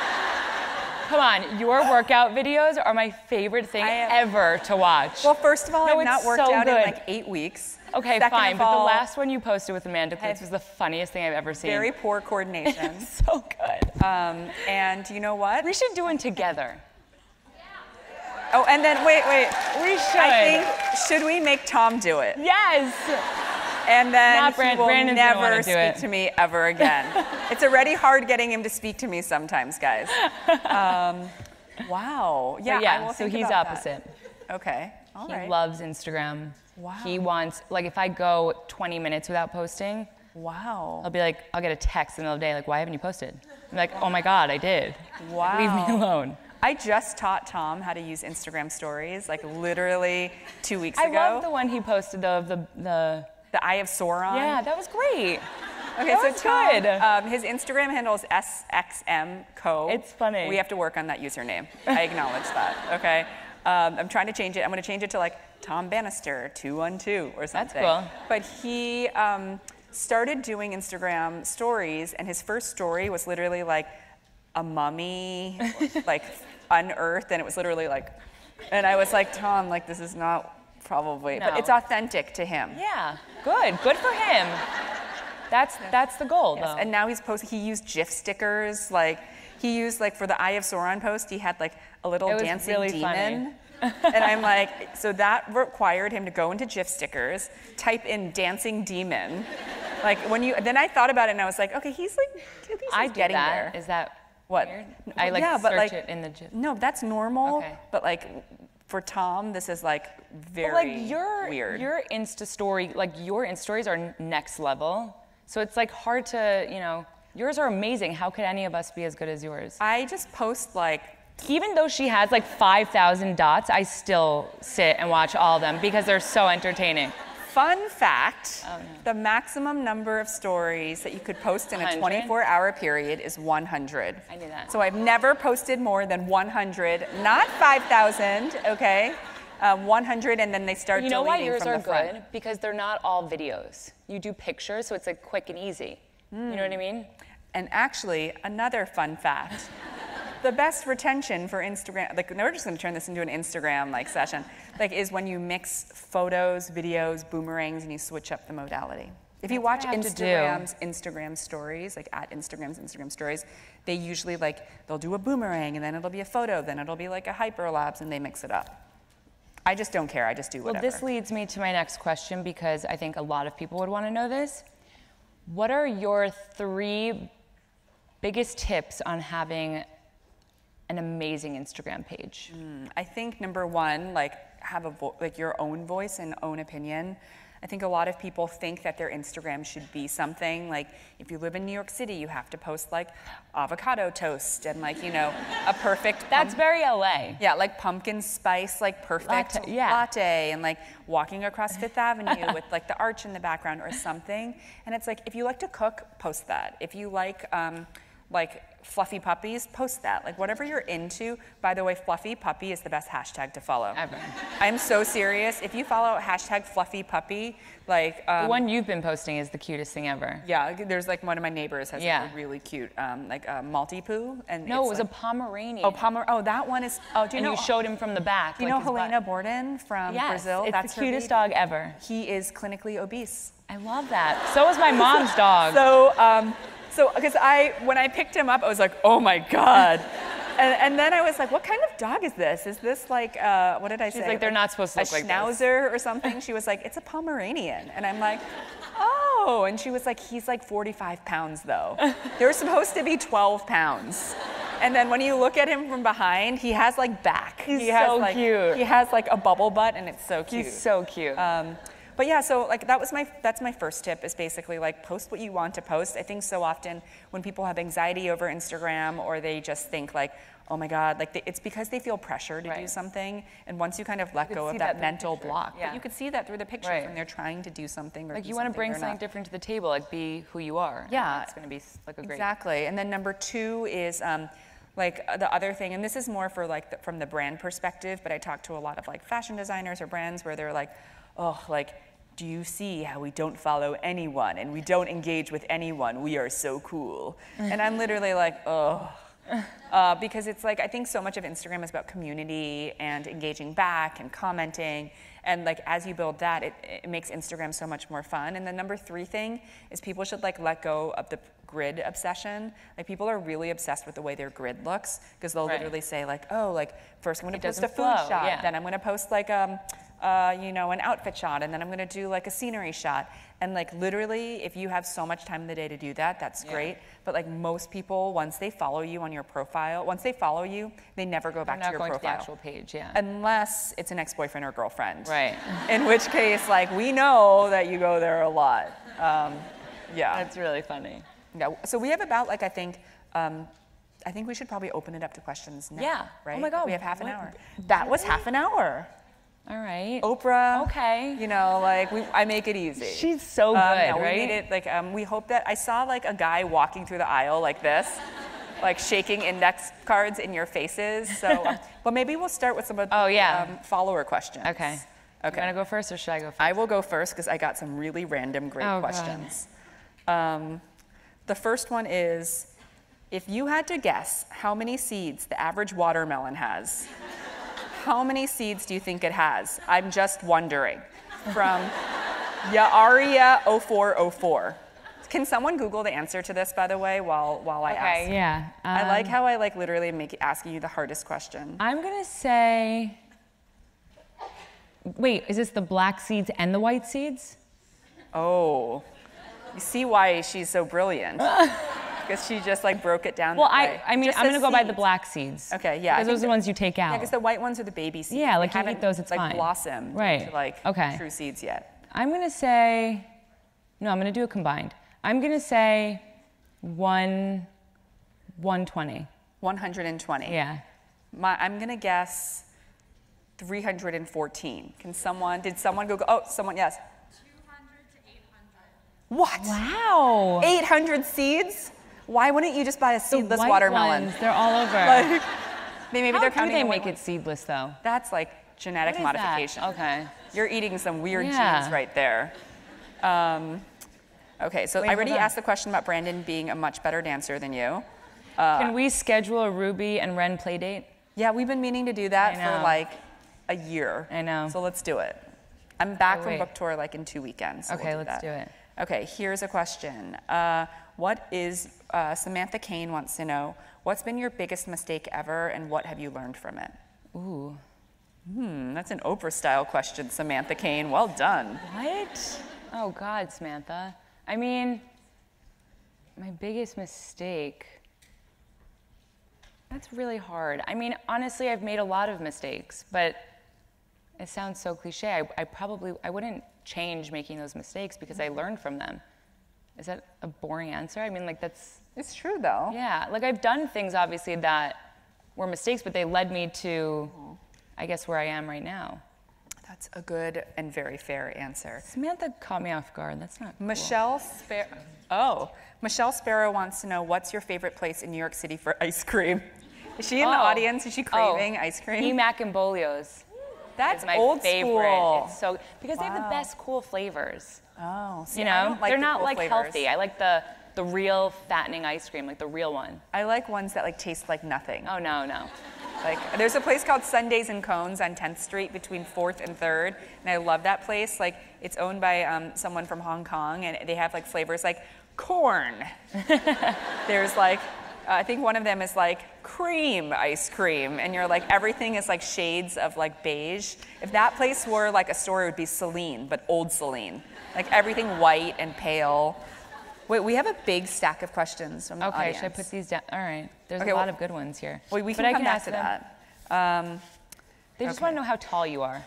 [SPEAKER 2] Come on, your workout videos are my favorite thing ever to watch.
[SPEAKER 1] Well, first of all,
[SPEAKER 2] No,
[SPEAKER 1] I've not worked
[SPEAKER 2] so
[SPEAKER 1] out in like eight weeks.
[SPEAKER 2] Okay,
[SPEAKER 1] Second
[SPEAKER 2] fine, but the last one you posted with Amanda
[SPEAKER 1] Kloots
[SPEAKER 2] was the funniest thing I've ever seen.
[SPEAKER 1] very poor coordination.
[SPEAKER 2] so good.
[SPEAKER 1] um, and you know what?
[SPEAKER 2] we should do one together. Yeah.
[SPEAKER 1] Oh, and then wait, wait.
[SPEAKER 2] We should.
[SPEAKER 1] I think should we make Tom do it?
[SPEAKER 2] yes.
[SPEAKER 1] And then
[SPEAKER 2] Not
[SPEAKER 1] he will
[SPEAKER 2] Brandon's
[SPEAKER 1] never speak
[SPEAKER 2] it.
[SPEAKER 1] to me ever again. it's already hard getting him to speak to me sometimes, guys. Um, wow. Yeah.
[SPEAKER 2] But
[SPEAKER 1] I
[SPEAKER 2] yeah,
[SPEAKER 1] will
[SPEAKER 2] so he's
[SPEAKER 1] about that.
[SPEAKER 2] opposite.
[SPEAKER 1] Okay. All
[SPEAKER 2] He
[SPEAKER 1] right.
[SPEAKER 2] loves Instagram.
[SPEAKER 1] Wow.
[SPEAKER 2] He wants like if I go 20 minutes without posting,
[SPEAKER 1] wow.
[SPEAKER 2] I'll be like, I'll get a text in the middle of the day like, why haven't you posted? I'm like, oh my god, I did. Like, Leave me alone.
[SPEAKER 1] I just taught Tom how to use Instagram stories, like literally two weeks
[SPEAKER 2] I
[SPEAKER 1] ago.
[SPEAKER 2] I love the one he posted though of the the.
[SPEAKER 1] the Eye of Sauron.
[SPEAKER 2] Yeah, that was great.
[SPEAKER 1] Okay,
[SPEAKER 2] That
[SPEAKER 1] so
[SPEAKER 2] was
[SPEAKER 1] Tom,
[SPEAKER 2] good.
[SPEAKER 1] Um, his Instagram handle is SXMCo.
[SPEAKER 2] It's funny.
[SPEAKER 1] We have to work on that username. I acknowledge that. Okay. Um, I'm trying to change it. I'm going to change it to like Tom Bannister 212 or something.
[SPEAKER 2] That's cool.
[SPEAKER 1] But he um, started doing Instagram stories, and his first story was literally like a mummy, like unearthed, and it was literally like, and I was like, Tom, like this is not probably, but it's authentic to him.
[SPEAKER 2] Yeah, good. Good for him. That's that's the goal
[SPEAKER 1] Yes,
[SPEAKER 2] though.
[SPEAKER 1] and now he's posting. He used GIF stickers. Like he used like for the Eye of Sauron post, he had like a little
[SPEAKER 2] It
[SPEAKER 1] dancing
[SPEAKER 2] really
[SPEAKER 1] demon. and I'm like, so that required him to go into GIF stickers, type in dancing demon. Like when you, then I thought about it and I was like, okay, he's like,
[SPEAKER 2] I
[SPEAKER 1] he's
[SPEAKER 2] do
[SPEAKER 1] getting
[SPEAKER 2] that.
[SPEAKER 1] there.
[SPEAKER 2] Is that
[SPEAKER 1] What?
[SPEAKER 2] weird? I like
[SPEAKER 1] yeah, but like,
[SPEAKER 2] it in the gym.
[SPEAKER 1] No, that's normal.
[SPEAKER 2] Okay.
[SPEAKER 1] But like for Tom, this is like very
[SPEAKER 2] But like your
[SPEAKER 1] weird.
[SPEAKER 2] your Insta story, like your Insta stories are next level. So it's like hard to, you know, yours are amazing. How could any of us be as good as yours?
[SPEAKER 1] I just post like
[SPEAKER 2] Even though she has like 5,000 dots, I still sit and watch all of them because they're so entertaining.
[SPEAKER 1] Fun fact
[SPEAKER 2] Oh,
[SPEAKER 1] the maximum number of stories that you could post in a 24 hour period is 100.
[SPEAKER 2] I knew that.
[SPEAKER 1] So I've never posted more than 100, not 5,000, okay? Um, 100, and then they start
[SPEAKER 2] You know why yours are good? Because they're not all videos. You do pictures, so it's like quick and easy. You know what I mean?
[SPEAKER 1] And actually, another fun fact the best retention for Instagram, like we're just gonna turn this into an Instagram like session, like is when you mix photos, videos, boomerangs, and you switch up the modality. If you watch
[SPEAKER 2] what I have to do.
[SPEAKER 1] Instagram's Instagram stories, like at Instagram's Instagram stories, they usually like they'll do a boomerang and then it'll be a photo, then it'll be like a hyperlapse, and they mix it up. I just don't care. I just do whatever.
[SPEAKER 2] Well, this leads me to my next question because I think a lot of people would want to know this. What are your three biggest tips on having an amazing Instagram page?
[SPEAKER 1] Hmm, I think number one, like have a vo- like your own voice and own opinion. I think a lot of people think that their Instagram should be something like if you live in New York City, you have to post like avocado toast and like you know a perfect.
[SPEAKER 2] That's very LA.
[SPEAKER 1] yeah, like pumpkin spice, like perfect
[SPEAKER 2] Latte, yeah.
[SPEAKER 1] latte, and like walking across Fifth Avenue with like the arch in the background or something. And it's like if you like to cook, post that. If you like um, like fluffy puppies, post that. Like whatever you're into. By the way, fluffy puppy is the best hashtag to follow.
[SPEAKER 2] Ever.
[SPEAKER 1] I'm so serious. If you follow hashtag fluffy puppy, like um,
[SPEAKER 2] The one you've been posting is the cutest thing ever.
[SPEAKER 1] yeah, there's like one of my neighbors has
[SPEAKER 2] Yeah.
[SPEAKER 1] like, a really cute um, like a Maltipoo, and
[SPEAKER 2] No, it was
[SPEAKER 1] like,
[SPEAKER 2] a Pomeranian.
[SPEAKER 1] oh Pomer. Oh, that one is. Oh, do you
[SPEAKER 2] and
[SPEAKER 1] know?
[SPEAKER 2] you showed him from the back.
[SPEAKER 1] do you
[SPEAKER 2] like
[SPEAKER 1] know
[SPEAKER 2] his butt.
[SPEAKER 1] Helena Bordon from
[SPEAKER 2] Yes,
[SPEAKER 1] Brazil?
[SPEAKER 2] it's
[SPEAKER 1] That's
[SPEAKER 2] the cutest dog ever.
[SPEAKER 1] He is clinically obese.
[SPEAKER 2] I love that. So is my mom's dog.
[SPEAKER 1] So, um, so because I when I picked him up, I was like, oh my god. And, and then I was like, what kind of dog is this? Is this like, uh, what did I say?
[SPEAKER 2] like, "They're not supposed to
[SPEAKER 1] a
[SPEAKER 2] look like this."
[SPEAKER 1] schnauzer or something? She was like, it's a Pomeranian. And I'm like, oh. And she was like, he's like 45 pounds though. They're supposed to be 12 pounds. And then when you look at him from behind, he has like back.
[SPEAKER 2] He's
[SPEAKER 1] he has,
[SPEAKER 2] so
[SPEAKER 1] like,
[SPEAKER 2] cute.
[SPEAKER 1] He has like a bubble butt and it's so cute.
[SPEAKER 2] He's so cute.
[SPEAKER 1] Um, but yeah, so like that was my that's my first tip is basically like post what you want to post. I think so often when people have anxiety over Instagram or they just think like, oh my God, like they, it's because they feel pressure to do something, and once you kind of let go of
[SPEAKER 2] that
[SPEAKER 1] that, mental block,
[SPEAKER 2] Yeah.
[SPEAKER 1] but you could see that through the pictures
[SPEAKER 2] Right.
[SPEAKER 1] when they're trying to do something or
[SPEAKER 2] like you want to bring something
[SPEAKER 1] not.
[SPEAKER 2] different to the table, like be who you are.
[SPEAKER 1] Yeah.
[SPEAKER 2] It's going to be like a great.
[SPEAKER 1] Exactly. And then number two is um, like uh, the other thing, and this is more for like the, from the brand perspective, but I talk to a lot of like fashion designers or brands where they're like, oh, like, do you see how we don't follow anyone and we don't engage with anyone? We are so cool. and I'm literally like, oh. Uh, because it's like I think so much of Instagram is about community and engaging back and commenting, and like as you build that, it, it makes Instagram so much more fun. And the number three thing is people should like let go of the grid obsession. Like people are really obsessed with the way their grid looks because they'll
[SPEAKER 2] Right.
[SPEAKER 1] literally say like, oh, like first I'm gonna
[SPEAKER 2] It
[SPEAKER 1] post a food
[SPEAKER 2] flow,
[SPEAKER 1] shot,
[SPEAKER 2] yeah.
[SPEAKER 1] then I'm gonna post like um, uh, you know, an outfit shot, and then I'm gonna do like a scenery shot. And like literally, if you have so much time in the day to do that, that's
[SPEAKER 2] Yeah.
[SPEAKER 1] great. But like most people, once they follow you on your profile, once they follow you, they never go back to your
[SPEAKER 2] going to the
[SPEAKER 1] profile.
[SPEAKER 2] actual page. Yeah.
[SPEAKER 1] Unless it's an ex-boyfriend or girlfriend.
[SPEAKER 2] right.
[SPEAKER 1] In which case, like we know that you go there a lot. Um, yeah.
[SPEAKER 2] That's really funny.
[SPEAKER 1] yeah. So we have about like I think. Um, I think we should probably open it up to questions now.
[SPEAKER 2] Yeah. Oh my God,
[SPEAKER 1] We have half an
[SPEAKER 2] what-
[SPEAKER 1] hour. That was half an hour.
[SPEAKER 2] All right.
[SPEAKER 1] Oprah.
[SPEAKER 2] Okay.
[SPEAKER 1] You know, like we, I make it easy.
[SPEAKER 2] She's so
[SPEAKER 1] Um,
[SPEAKER 2] good,
[SPEAKER 1] we
[SPEAKER 2] right?
[SPEAKER 1] made it like um, we hope that I saw like a guy walking through the aisle like this, like shaking index cards in your faces. So, um, but maybe we'll start with some of
[SPEAKER 2] Oh,
[SPEAKER 1] the
[SPEAKER 2] yeah.
[SPEAKER 1] um, follower questions.
[SPEAKER 2] Okay.
[SPEAKER 1] Okay.
[SPEAKER 2] You want to go first or should I go first?
[SPEAKER 1] I will go first because I got some really random great
[SPEAKER 2] Oh,
[SPEAKER 1] questions. Um, the first one is if you had to guess how many seeds the average watermelon has, how many seeds do you think it has? I'm just wondering. From Yaaria0404. Can someone Google the answer to this, by the way, while, while I ask?
[SPEAKER 2] Okay.
[SPEAKER 4] Yeah.
[SPEAKER 1] I like
[SPEAKER 4] um,
[SPEAKER 1] how I like literally make asking you the hardest question.
[SPEAKER 4] I'm gonna say. Wait, is this the black seeds and the white seeds?
[SPEAKER 1] Oh, you see why she's so brilliant. Because she just like broke it down.
[SPEAKER 4] Well,
[SPEAKER 1] that
[SPEAKER 4] I,
[SPEAKER 1] way.
[SPEAKER 4] I mean,
[SPEAKER 1] Just
[SPEAKER 4] I'm gonna
[SPEAKER 1] says
[SPEAKER 4] go by the black seeds.
[SPEAKER 1] Okay, yeah,
[SPEAKER 4] Because those are
[SPEAKER 1] the-
[SPEAKER 4] the ones you take
[SPEAKER 1] Yeah,
[SPEAKER 4] out.
[SPEAKER 1] because the white ones are the baby seeds.
[SPEAKER 4] Yeah,
[SPEAKER 1] They
[SPEAKER 4] like, you eat those, it's
[SPEAKER 1] like,
[SPEAKER 4] fine.
[SPEAKER 1] blossomed
[SPEAKER 4] Right,
[SPEAKER 1] into like
[SPEAKER 4] okay.
[SPEAKER 1] true seeds yet.
[SPEAKER 4] I'm gonna say. No, I'm gonna do a combined. I'm gonna say one. 120.
[SPEAKER 1] 120.
[SPEAKER 4] Yeah.
[SPEAKER 1] My, I'm gonna guess 314. Can someone? Did someone go? Oh, someone. Yes.
[SPEAKER 3] 200 to 800.
[SPEAKER 1] What?
[SPEAKER 4] Wow.
[SPEAKER 1] 800 seeds? Why wouldn't you just buy a
[SPEAKER 4] The
[SPEAKER 1] seedless
[SPEAKER 4] white
[SPEAKER 1] watermelon?
[SPEAKER 4] Ones, they're all over.
[SPEAKER 1] Like, they, maybe
[SPEAKER 4] How
[SPEAKER 1] they're
[SPEAKER 4] do
[SPEAKER 1] counting
[SPEAKER 4] they
[SPEAKER 1] the white
[SPEAKER 4] make it seedless though?
[SPEAKER 1] That's like genetic
[SPEAKER 4] is that?
[SPEAKER 1] modification.
[SPEAKER 4] Okay.
[SPEAKER 1] You're eating some weird
[SPEAKER 4] Yeah.
[SPEAKER 1] genes right there. Um, okay, so
[SPEAKER 4] Wait,
[SPEAKER 1] I already asked the question about Brandon being a much better dancer than you.
[SPEAKER 2] Can we schedule a Ruby and Ren play date?
[SPEAKER 1] Yeah, we've been meaning to do that for like a year.
[SPEAKER 2] I know.
[SPEAKER 1] So let's do it. I'm back
[SPEAKER 2] Oh,
[SPEAKER 1] from book tour like in two weekends. so we'll
[SPEAKER 2] Okay, let's
[SPEAKER 1] that.
[SPEAKER 2] do it.
[SPEAKER 1] Okay, here's a question. Uh, what is, uh, Samantha Kane wants to know, what's been your biggest mistake ever and what have you learned from it?
[SPEAKER 2] Ooh.
[SPEAKER 1] Hmm, that's an Oprah style question, Samantha Kane. Well done.
[SPEAKER 2] What? Oh God, Samantha. I mean, my biggest mistake. That's really hard. I mean, honestly, I've made a lot of mistakes, but it sounds so cliche. I, I probably I wouldn't change making those mistakes because I learned from them. Is that a boring answer? I mean, like that's
[SPEAKER 1] It's true though.
[SPEAKER 2] yeah. Like I've done things obviously that were mistakes, but they led me to, I guess, where I am right now.
[SPEAKER 1] That's a good and very fair answer.
[SPEAKER 2] Samantha caught me off guard. That's not cool.
[SPEAKER 1] Michelle Sparrow. Oh, Michelle Sparrow wants to know what's your favorite place in New York City for ice cream? Is she in the
[SPEAKER 2] Oh.
[SPEAKER 1] audience? Is she oh. craving ice cream?
[SPEAKER 2] Emack and Bolio's.
[SPEAKER 1] That's
[SPEAKER 2] my
[SPEAKER 1] old
[SPEAKER 2] favorite.
[SPEAKER 1] school.
[SPEAKER 2] It's so because they have the best cool flavors.
[SPEAKER 1] oh, see,
[SPEAKER 2] You know,
[SPEAKER 1] like
[SPEAKER 2] they're
[SPEAKER 1] the
[SPEAKER 2] not
[SPEAKER 1] cool
[SPEAKER 2] like
[SPEAKER 1] flavors.
[SPEAKER 2] healthy. I like the the real fattening ice cream, like the real one.
[SPEAKER 1] I like ones that like taste like nothing.
[SPEAKER 2] Oh no, no.
[SPEAKER 1] Like there's a place called Sundaes and Cones on 10th Street between 4th and 3rd, and I love that place. Like it's owned by um, someone from Hong Kong, and they have like flavors like corn. there's like I think one of them is like cream ice cream, and you're like everything is like shades of like beige. If that place were like a store, it would be Celine, but old Celine. Like everything white and pale. Wait, we have a big stack of questions from the
[SPEAKER 2] Okay,
[SPEAKER 1] audience.
[SPEAKER 2] should I put these down? All right. There's
[SPEAKER 1] Okay,
[SPEAKER 2] a lot
[SPEAKER 1] well-
[SPEAKER 2] of good ones here.
[SPEAKER 1] Well, we
[SPEAKER 2] But
[SPEAKER 1] can
[SPEAKER 2] I
[SPEAKER 1] come back
[SPEAKER 2] ask
[SPEAKER 1] to
[SPEAKER 2] them.
[SPEAKER 1] that. Um,
[SPEAKER 2] They just
[SPEAKER 1] Okay.
[SPEAKER 2] want to know how tall you are.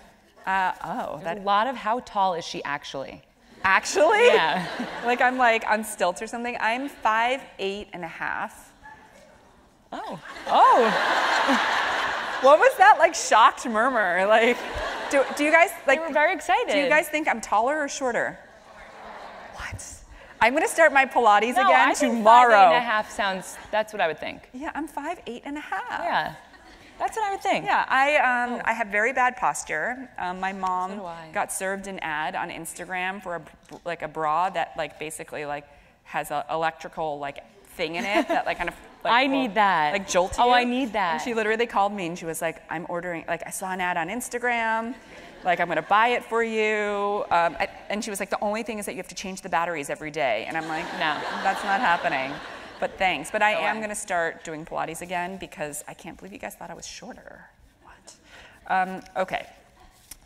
[SPEAKER 1] uh, oh, that
[SPEAKER 2] a lot of how tall is she actually?
[SPEAKER 1] Actually?
[SPEAKER 2] Yeah.
[SPEAKER 1] like I'm like on stilts or something. I'm five, eight and a half.
[SPEAKER 2] Oh. Oh.
[SPEAKER 1] what was that like shocked murmur? Like, do, do you guys
[SPEAKER 2] They
[SPEAKER 1] like?
[SPEAKER 2] were very excited.
[SPEAKER 1] do you guys think I'm taller or shorter? What? I'm gonna start my Pilates
[SPEAKER 2] no,
[SPEAKER 1] again
[SPEAKER 2] I think
[SPEAKER 1] tomorrow.
[SPEAKER 2] Five, eight and a half sounds. That's what I would think.
[SPEAKER 1] Yeah, I'm five, eight and a half.
[SPEAKER 2] Yeah. That's what I would think.
[SPEAKER 1] Yeah, I, um, I have very bad posture. Um, my mom
[SPEAKER 2] I.
[SPEAKER 1] got served an ad on Instagram for a, like a bra that like basically like has an electrical like thing in it that like kind of. Like,
[SPEAKER 2] I need that.
[SPEAKER 1] Like jolt
[SPEAKER 2] Oh,
[SPEAKER 1] you.
[SPEAKER 2] I need that.
[SPEAKER 1] And she literally called me and she was like, "I'm ordering. Like I saw an ad on Instagram. Like I'm gonna buy it for you." Um, I- and she was like, "The only thing is that you have to change the batteries every day." And I'm like,
[SPEAKER 2] No.
[SPEAKER 1] that's not happening." But thanks. But I am to start doing Pilates again because I can't believe you guys thought I was shorter. What? Um, okay.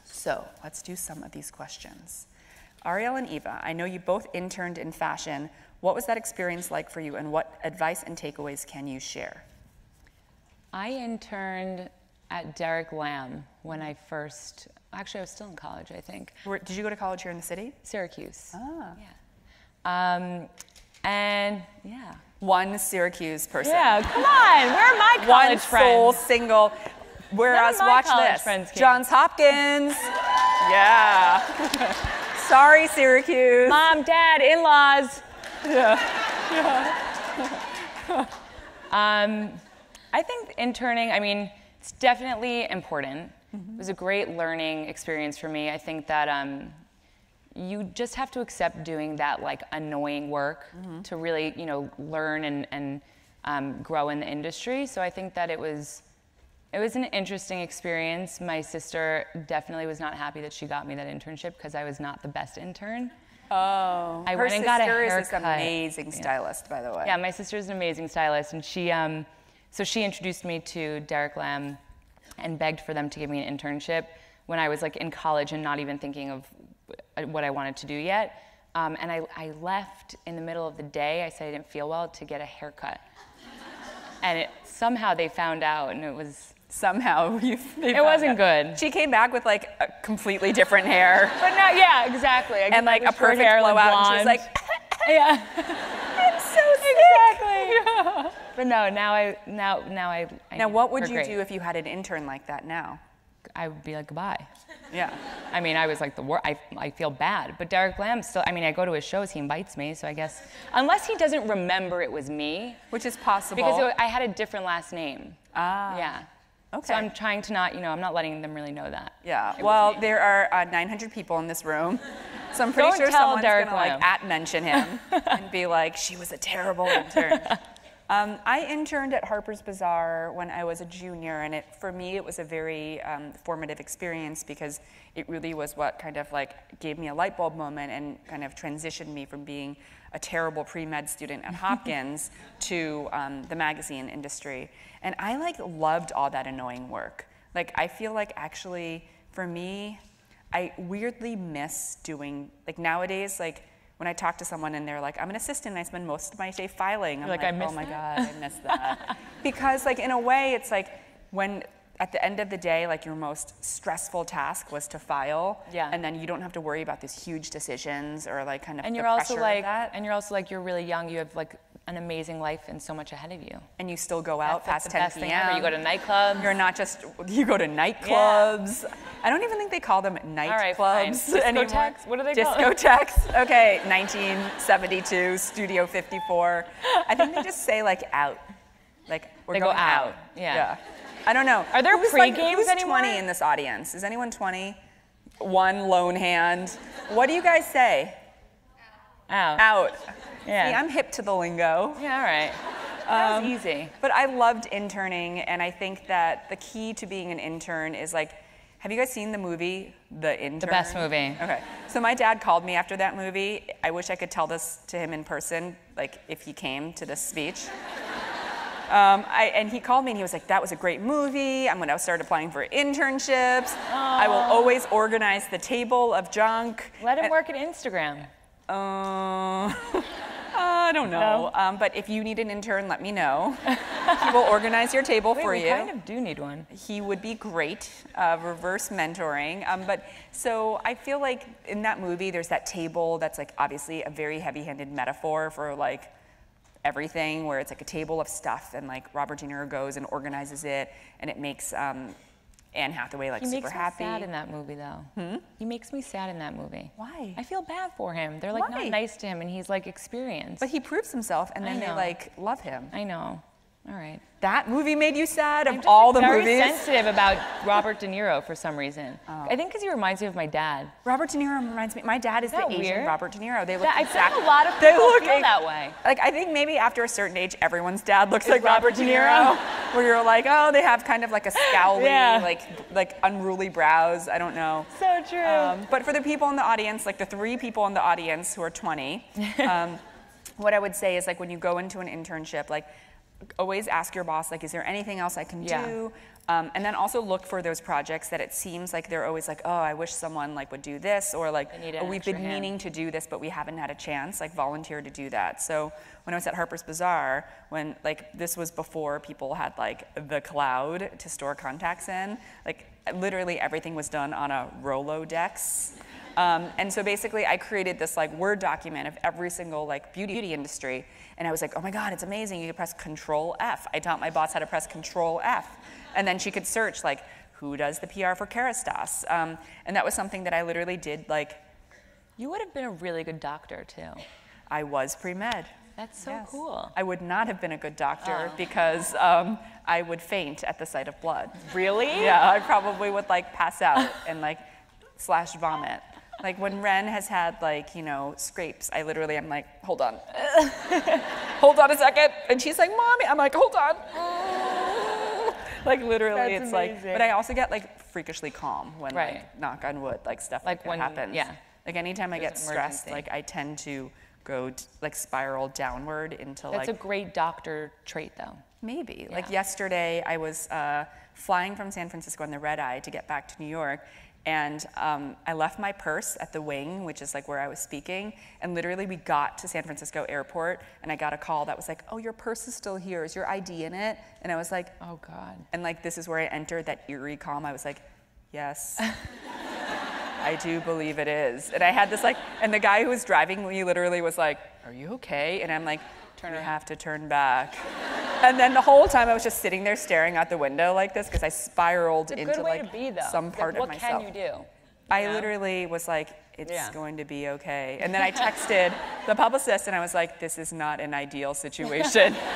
[SPEAKER 1] So let's do some of these questions. Arielle and Eva, I know you both interned in fashion. What was that experience like for you, and what advice and takeaways can you share?
[SPEAKER 2] I interned at Derek Lam when I first. Actually, I was still in college, I think.
[SPEAKER 1] Where, did you go to college here in the city?
[SPEAKER 2] Syracuse.
[SPEAKER 1] Ah.
[SPEAKER 2] Yeah. Um, and yeah.
[SPEAKER 1] One Syracuse person.
[SPEAKER 2] Yeah, come on. Where are my college
[SPEAKER 1] One
[SPEAKER 2] college
[SPEAKER 1] sole
[SPEAKER 2] friends?
[SPEAKER 1] single. Whereas, watch this.
[SPEAKER 2] friends came.
[SPEAKER 1] Johns Hopkins. yeah. Sorry, Syracuse.
[SPEAKER 2] Mom, dad, in-laws. Um, I think interning, I mean, it's definitely important. It was a great learning experience for me. I think that um, you just have to accept doing that like annoying work to really, you know, learn and, and um, grow in the industry. So I think that it was, it was an interesting experience. My sister definitely was not happy that she got me that internship because I was not the best intern.
[SPEAKER 1] Oh,
[SPEAKER 2] I
[SPEAKER 1] her
[SPEAKER 2] went and got a
[SPEAKER 1] sister is this amazing stylist, by the way.
[SPEAKER 2] Yeah, my sister's an amazing stylist, and she, um, so she introduced me to Derek Lam, and begged for them to give me an internship when I was like in college and not even thinking of what I wanted to do yet. Um, and I, I left in the middle of the day. I said I didn't feel well to get a haircut, and it, somehow they found out, and it was.
[SPEAKER 1] Somehow you.
[SPEAKER 2] It wasn't good.
[SPEAKER 1] She came back with like a completely different hair
[SPEAKER 2] But no, yeah, exactly. I
[SPEAKER 1] and like a perfect
[SPEAKER 2] hair, like
[SPEAKER 1] blowout. and she was like,
[SPEAKER 2] yeah.
[SPEAKER 1] "I'm so
[SPEAKER 2] Exactly. But no, now I now now I. I
[SPEAKER 1] Now, what would you
[SPEAKER 2] great.
[SPEAKER 1] do if you had an intern like that now?
[SPEAKER 2] I would be like goodbye.
[SPEAKER 1] Yeah.
[SPEAKER 2] I mean, I was like the worst. I, I feel bad. But Derek Lam still, I mean, I go to his shows, he invites me, so I guess, unless he doesn't remember it was me,
[SPEAKER 1] Which is possible.
[SPEAKER 2] because it, I had a different last name.
[SPEAKER 1] ah.
[SPEAKER 2] Yeah.
[SPEAKER 1] Okay.
[SPEAKER 2] So I'm trying to not, you know, I'm not letting them really know that.
[SPEAKER 1] Yeah. Well,
[SPEAKER 2] me.
[SPEAKER 1] there are uh, 900 people in this room, so I'm pretty
[SPEAKER 2] Don't
[SPEAKER 1] sure someone's
[SPEAKER 2] Derek
[SPEAKER 1] gonna like at mention him and be like, "She was a terrible intern." Um, I interned at Harper's Bazaar when I was a junior, and it, for me, it was a very um, formative experience because it really was what kind of like gave me a light bulb moment and kind of transitioned me from being a terrible pre-med student at Hopkins to um, the magazine industry. And I like loved all that annoying work. Like I feel like actually, for me, I weirdly miss doing like nowadays like when I talk to someone and they're like, I'm an assistant and I spend most of my day filing. I'm
[SPEAKER 2] like,
[SPEAKER 1] like,
[SPEAKER 2] "I oh miss
[SPEAKER 1] oh my
[SPEAKER 2] that?"
[SPEAKER 1] God, I miss that. because like in a way, it's like when at the end of the day, like your most stressful task was to file.
[SPEAKER 2] Yeah.
[SPEAKER 1] And then you don't have to worry about these huge decisions or like kind of
[SPEAKER 2] And you're also like,
[SPEAKER 1] that.
[SPEAKER 2] and you're also like, you're really young. You have like an amazing life and so much ahead of you.
[SPEAKER 1] and you still go out
[SPEAKER 2] That's
[SPEAKER 1] past
[SPEAKER 2] the
[SPEAKER 1] 10
[SPEAKER 2] best
[SPEAKER 1] p.m.
[SPEAKER 2] You go to nightclubs.
[SPEAKER 1] You're not just you go to nightclubs. I don't even think they call them nightclubs
[SPEAKER 2] right,
[SPEAKER 1] anymore.
[SPEAKER 2] Discotheques? What are they called?
[SPEAKER 1] Discotheques. Okay, 1972, Studio 54. I think they just say like out, like we're
[SPEAKER 2] They go
[SPEAKER 1] going
[SPEAKER 2] out, yeah. yeah.
[SPEAKER 1] I don't know.
[SPEAKER 2] Are there
[SPEAKER 1] who's
[SPEAKER 2] pre-games
[SPEAKER 1] who's
[SPEAKER 2] anymore?
[SPEAKER 1] 20 in this audience? Is anyone 20? One lone hand. What do you guys say?
[SPEAKER 2] Out.
[SPEAKER 1] Out.
[SPEAKER 2] Yeah.
[SPEAKER 1] See, I'm hip to the lingo.
[SPEAKER 2] Yeah, all right. That was easy.
[SPEAKER 1] But I loved interning, and I think that the key to being an intern is like, have you guys seen the movie The Intern?
[SPEAKER 2] The best movie.
[SPEAKER 1] Okay. So my dad called me after that movie. I wish I could tell this to him in person, like if he came to this speech. Um, I, and he called me and he was like, that was a great movie. I'm going to start applying for internships. I will always organize the table of junk.
[SPEAKER 2] Let him
[SPEAKER 1] And-
[SPEAKER 2] work at Instagram.
[SPEAKER 1] uh, I don't know. Um, but if you need an intern, let me know. he will organize your table
[SPEAKER 2] Wait,
[SPEAKER 1] for
[SPEAKER 2] we
[SPEAKER 1] you.
[SPEAKER 2] kind of do need one.
[SPEAKER 1] He would be great, uh, reverse mentoring. Um, but so I feel like in that movie, there's that table that's like obviously a very heavy-handed metaphor for like everything, where it's like a table of stuff, and like Robert De Niro goes and organizes it, and it makes um, Anne Hathaway like
[SPEAKER 2] He
[SPEAKER 1] super
[SPEAKER 2] makes me
[SPEAKER 1] happy.
[SPEAKER 2] sad in that movie, though. Hmm? He makes me sad in that movie.
[SPEAKER 1] Why?
[SPEAKER 2] I feel bad for him. They're like
[SPEAKER 1] Why?
[SPEAKER 2] not nice to him, and he's like experienced.
[SPEAKER 1] but he proves himself, and then they like love him.
[SPEAKER 2] I know. All right.
[SPEAKER 1] That movie made you sad of all the
[SPEAKER 2] very
[SPEAKER 1] movies.
[SPEAKER 2] sensitive about Robert De Niro for some reason.
[SPEAKER 1] Oh.
[SPEAKER 2] I think because he reminds me of my dad.
[SPEAKER 1] Robert De Niro reminds me. My dad is
[SPEAKER 2] Isn't
[SPEAKER 1] the
[SPEAKER 2] that
[SPEAKER 1] Asian
[SPEAKER 2] weird?
[SPEAKER 1] Robert De Niro. They look
[SPEAKER 2] That- I feel
[SPEAKER 1] exact-
[SPEAKER 2] a lot of
[SPEAKER 1] they
[SPEAKER 2] people
[SPEAKER 1] look
[SPEAKER 2] feel that way.
[SPEAKER 1] Like I think maybe after a certain age, everyone's dad looks
[SPEAKER 2] Is
[SPEAKER 1] like Robert,
[SPEAKER 2] Robert
[SPEAKER 1] De
[SPEAKER 2] De
[SPEAKER 1] Niro.
[SPEAKER 2] Niro?
[SPEAKER 1] where you're like, oh, they have kind of like a scowly,
[SPEAKER 2] Yeah.
[SPEAKER 1] like like unruly brows. I don't know.
[SPEAKER 2] So true.
[SPEAKER 1] Um, but for the people in the audience, like the three people in the audience who are 20, um, what I would say is like when you go into an internship, like always ask your boss, like, is there anything else I can
[SPEAKER 2] Yeah.
[SPEAKER 1] do? Um, and then also look for those projects that it seems like they're always like, oh, I wish someone like would do this, or like,
[SPEAKER 2] I need an
[SPEAKER 1] oh, we've been
[SPEAKER 2] hand."
[SPEAKER 1] meaning to do this, but we haven't had a chance. Like volunteer to do that. So when I was at Harper's Bazaar, when like this was before people had like the cloud to store contacts in, like literally everything was done on a Rolodex. Um, and so basically, I created this like Word document of every single like beauty, beauty industry, and I was like, oh my God, it's amazing! You can press Control F. I taught my boss how to press Control F, and then she could search like who does the PR for Kerastase, um, and that was something that I literally did like
[SPEAKER 2] you would have been a really good doctor too.
[SPEAKER 1] I was pre med.
[SPEAKER 2] That's so cool.
[SPEAKER 1] I would not have been a good doctor
[SPEAKER 2] Oh.
[SPEAKER 1] because um, I would faint at the sight of blood.
[SPEAKER 2] Really?
[SPEAKER 1] Yeah, I probably would like pass out and like slash vomit. Like when Ren has had like, you know, scrapes, I literally am like, hold on. hold on a second. And she's like, mommy. I'm like, hold on. like literally,
[SPEAKER 2] That's
[SPEAKER 1] it's like, but I also get like freakishly calm when
[SPEAKER 2] Right.
[SPEAKER 1] like, knock on wood, like stuff like,
[SPEAKER 2] Like when-
[SPEAKER 1] happens.
[SPEAKER 2] yeah.
[SPEAKER 1] Like anytime I get stressed,
[SPEAKER 2] emergency.
[SPEAKER 1] like I tend to go t- like spiral downward into
[SPEAKER 2] That's
[SPEAKER 1] like
[SPEAKER 2] a great doctor trait though.
[SPEAKER 1] Maybe. Like yesterday, I was uh, flying from San Francisco on the red eye to get back to New York. And um, I left my purse at the wing, which is like where I was speaking. And literally, we got to San Francisco airport, and I got a call that was like, "Oh, your purse is still here. Is your ID in it?" And I was like,
[SPEAKER 2] Oh God.
[SPEAKER 1] and like this is where I entered that eerie calm. I was like, "Yes, I do believe it is." And I had this like, and the guy who was driving me literally was like, "Are you okay?" And I'm like, "Turn. You have to turn back." And then the whole time I was just sitting there staring out the window like this because I spiraled into like
[SPEAKER 2] to be
[SPEAKER 1] some part
[SPEAKER 2] what
[SPEAKER 1] of myself.
[SPEAKER 2] What can you do?
[SPEAKER 1] I literally was like, it's
[SPEAKER 2] Yeah.
[SPEAKER 1] going to be okay. And then I texted the publicist and I was like, this is not an ideal situation.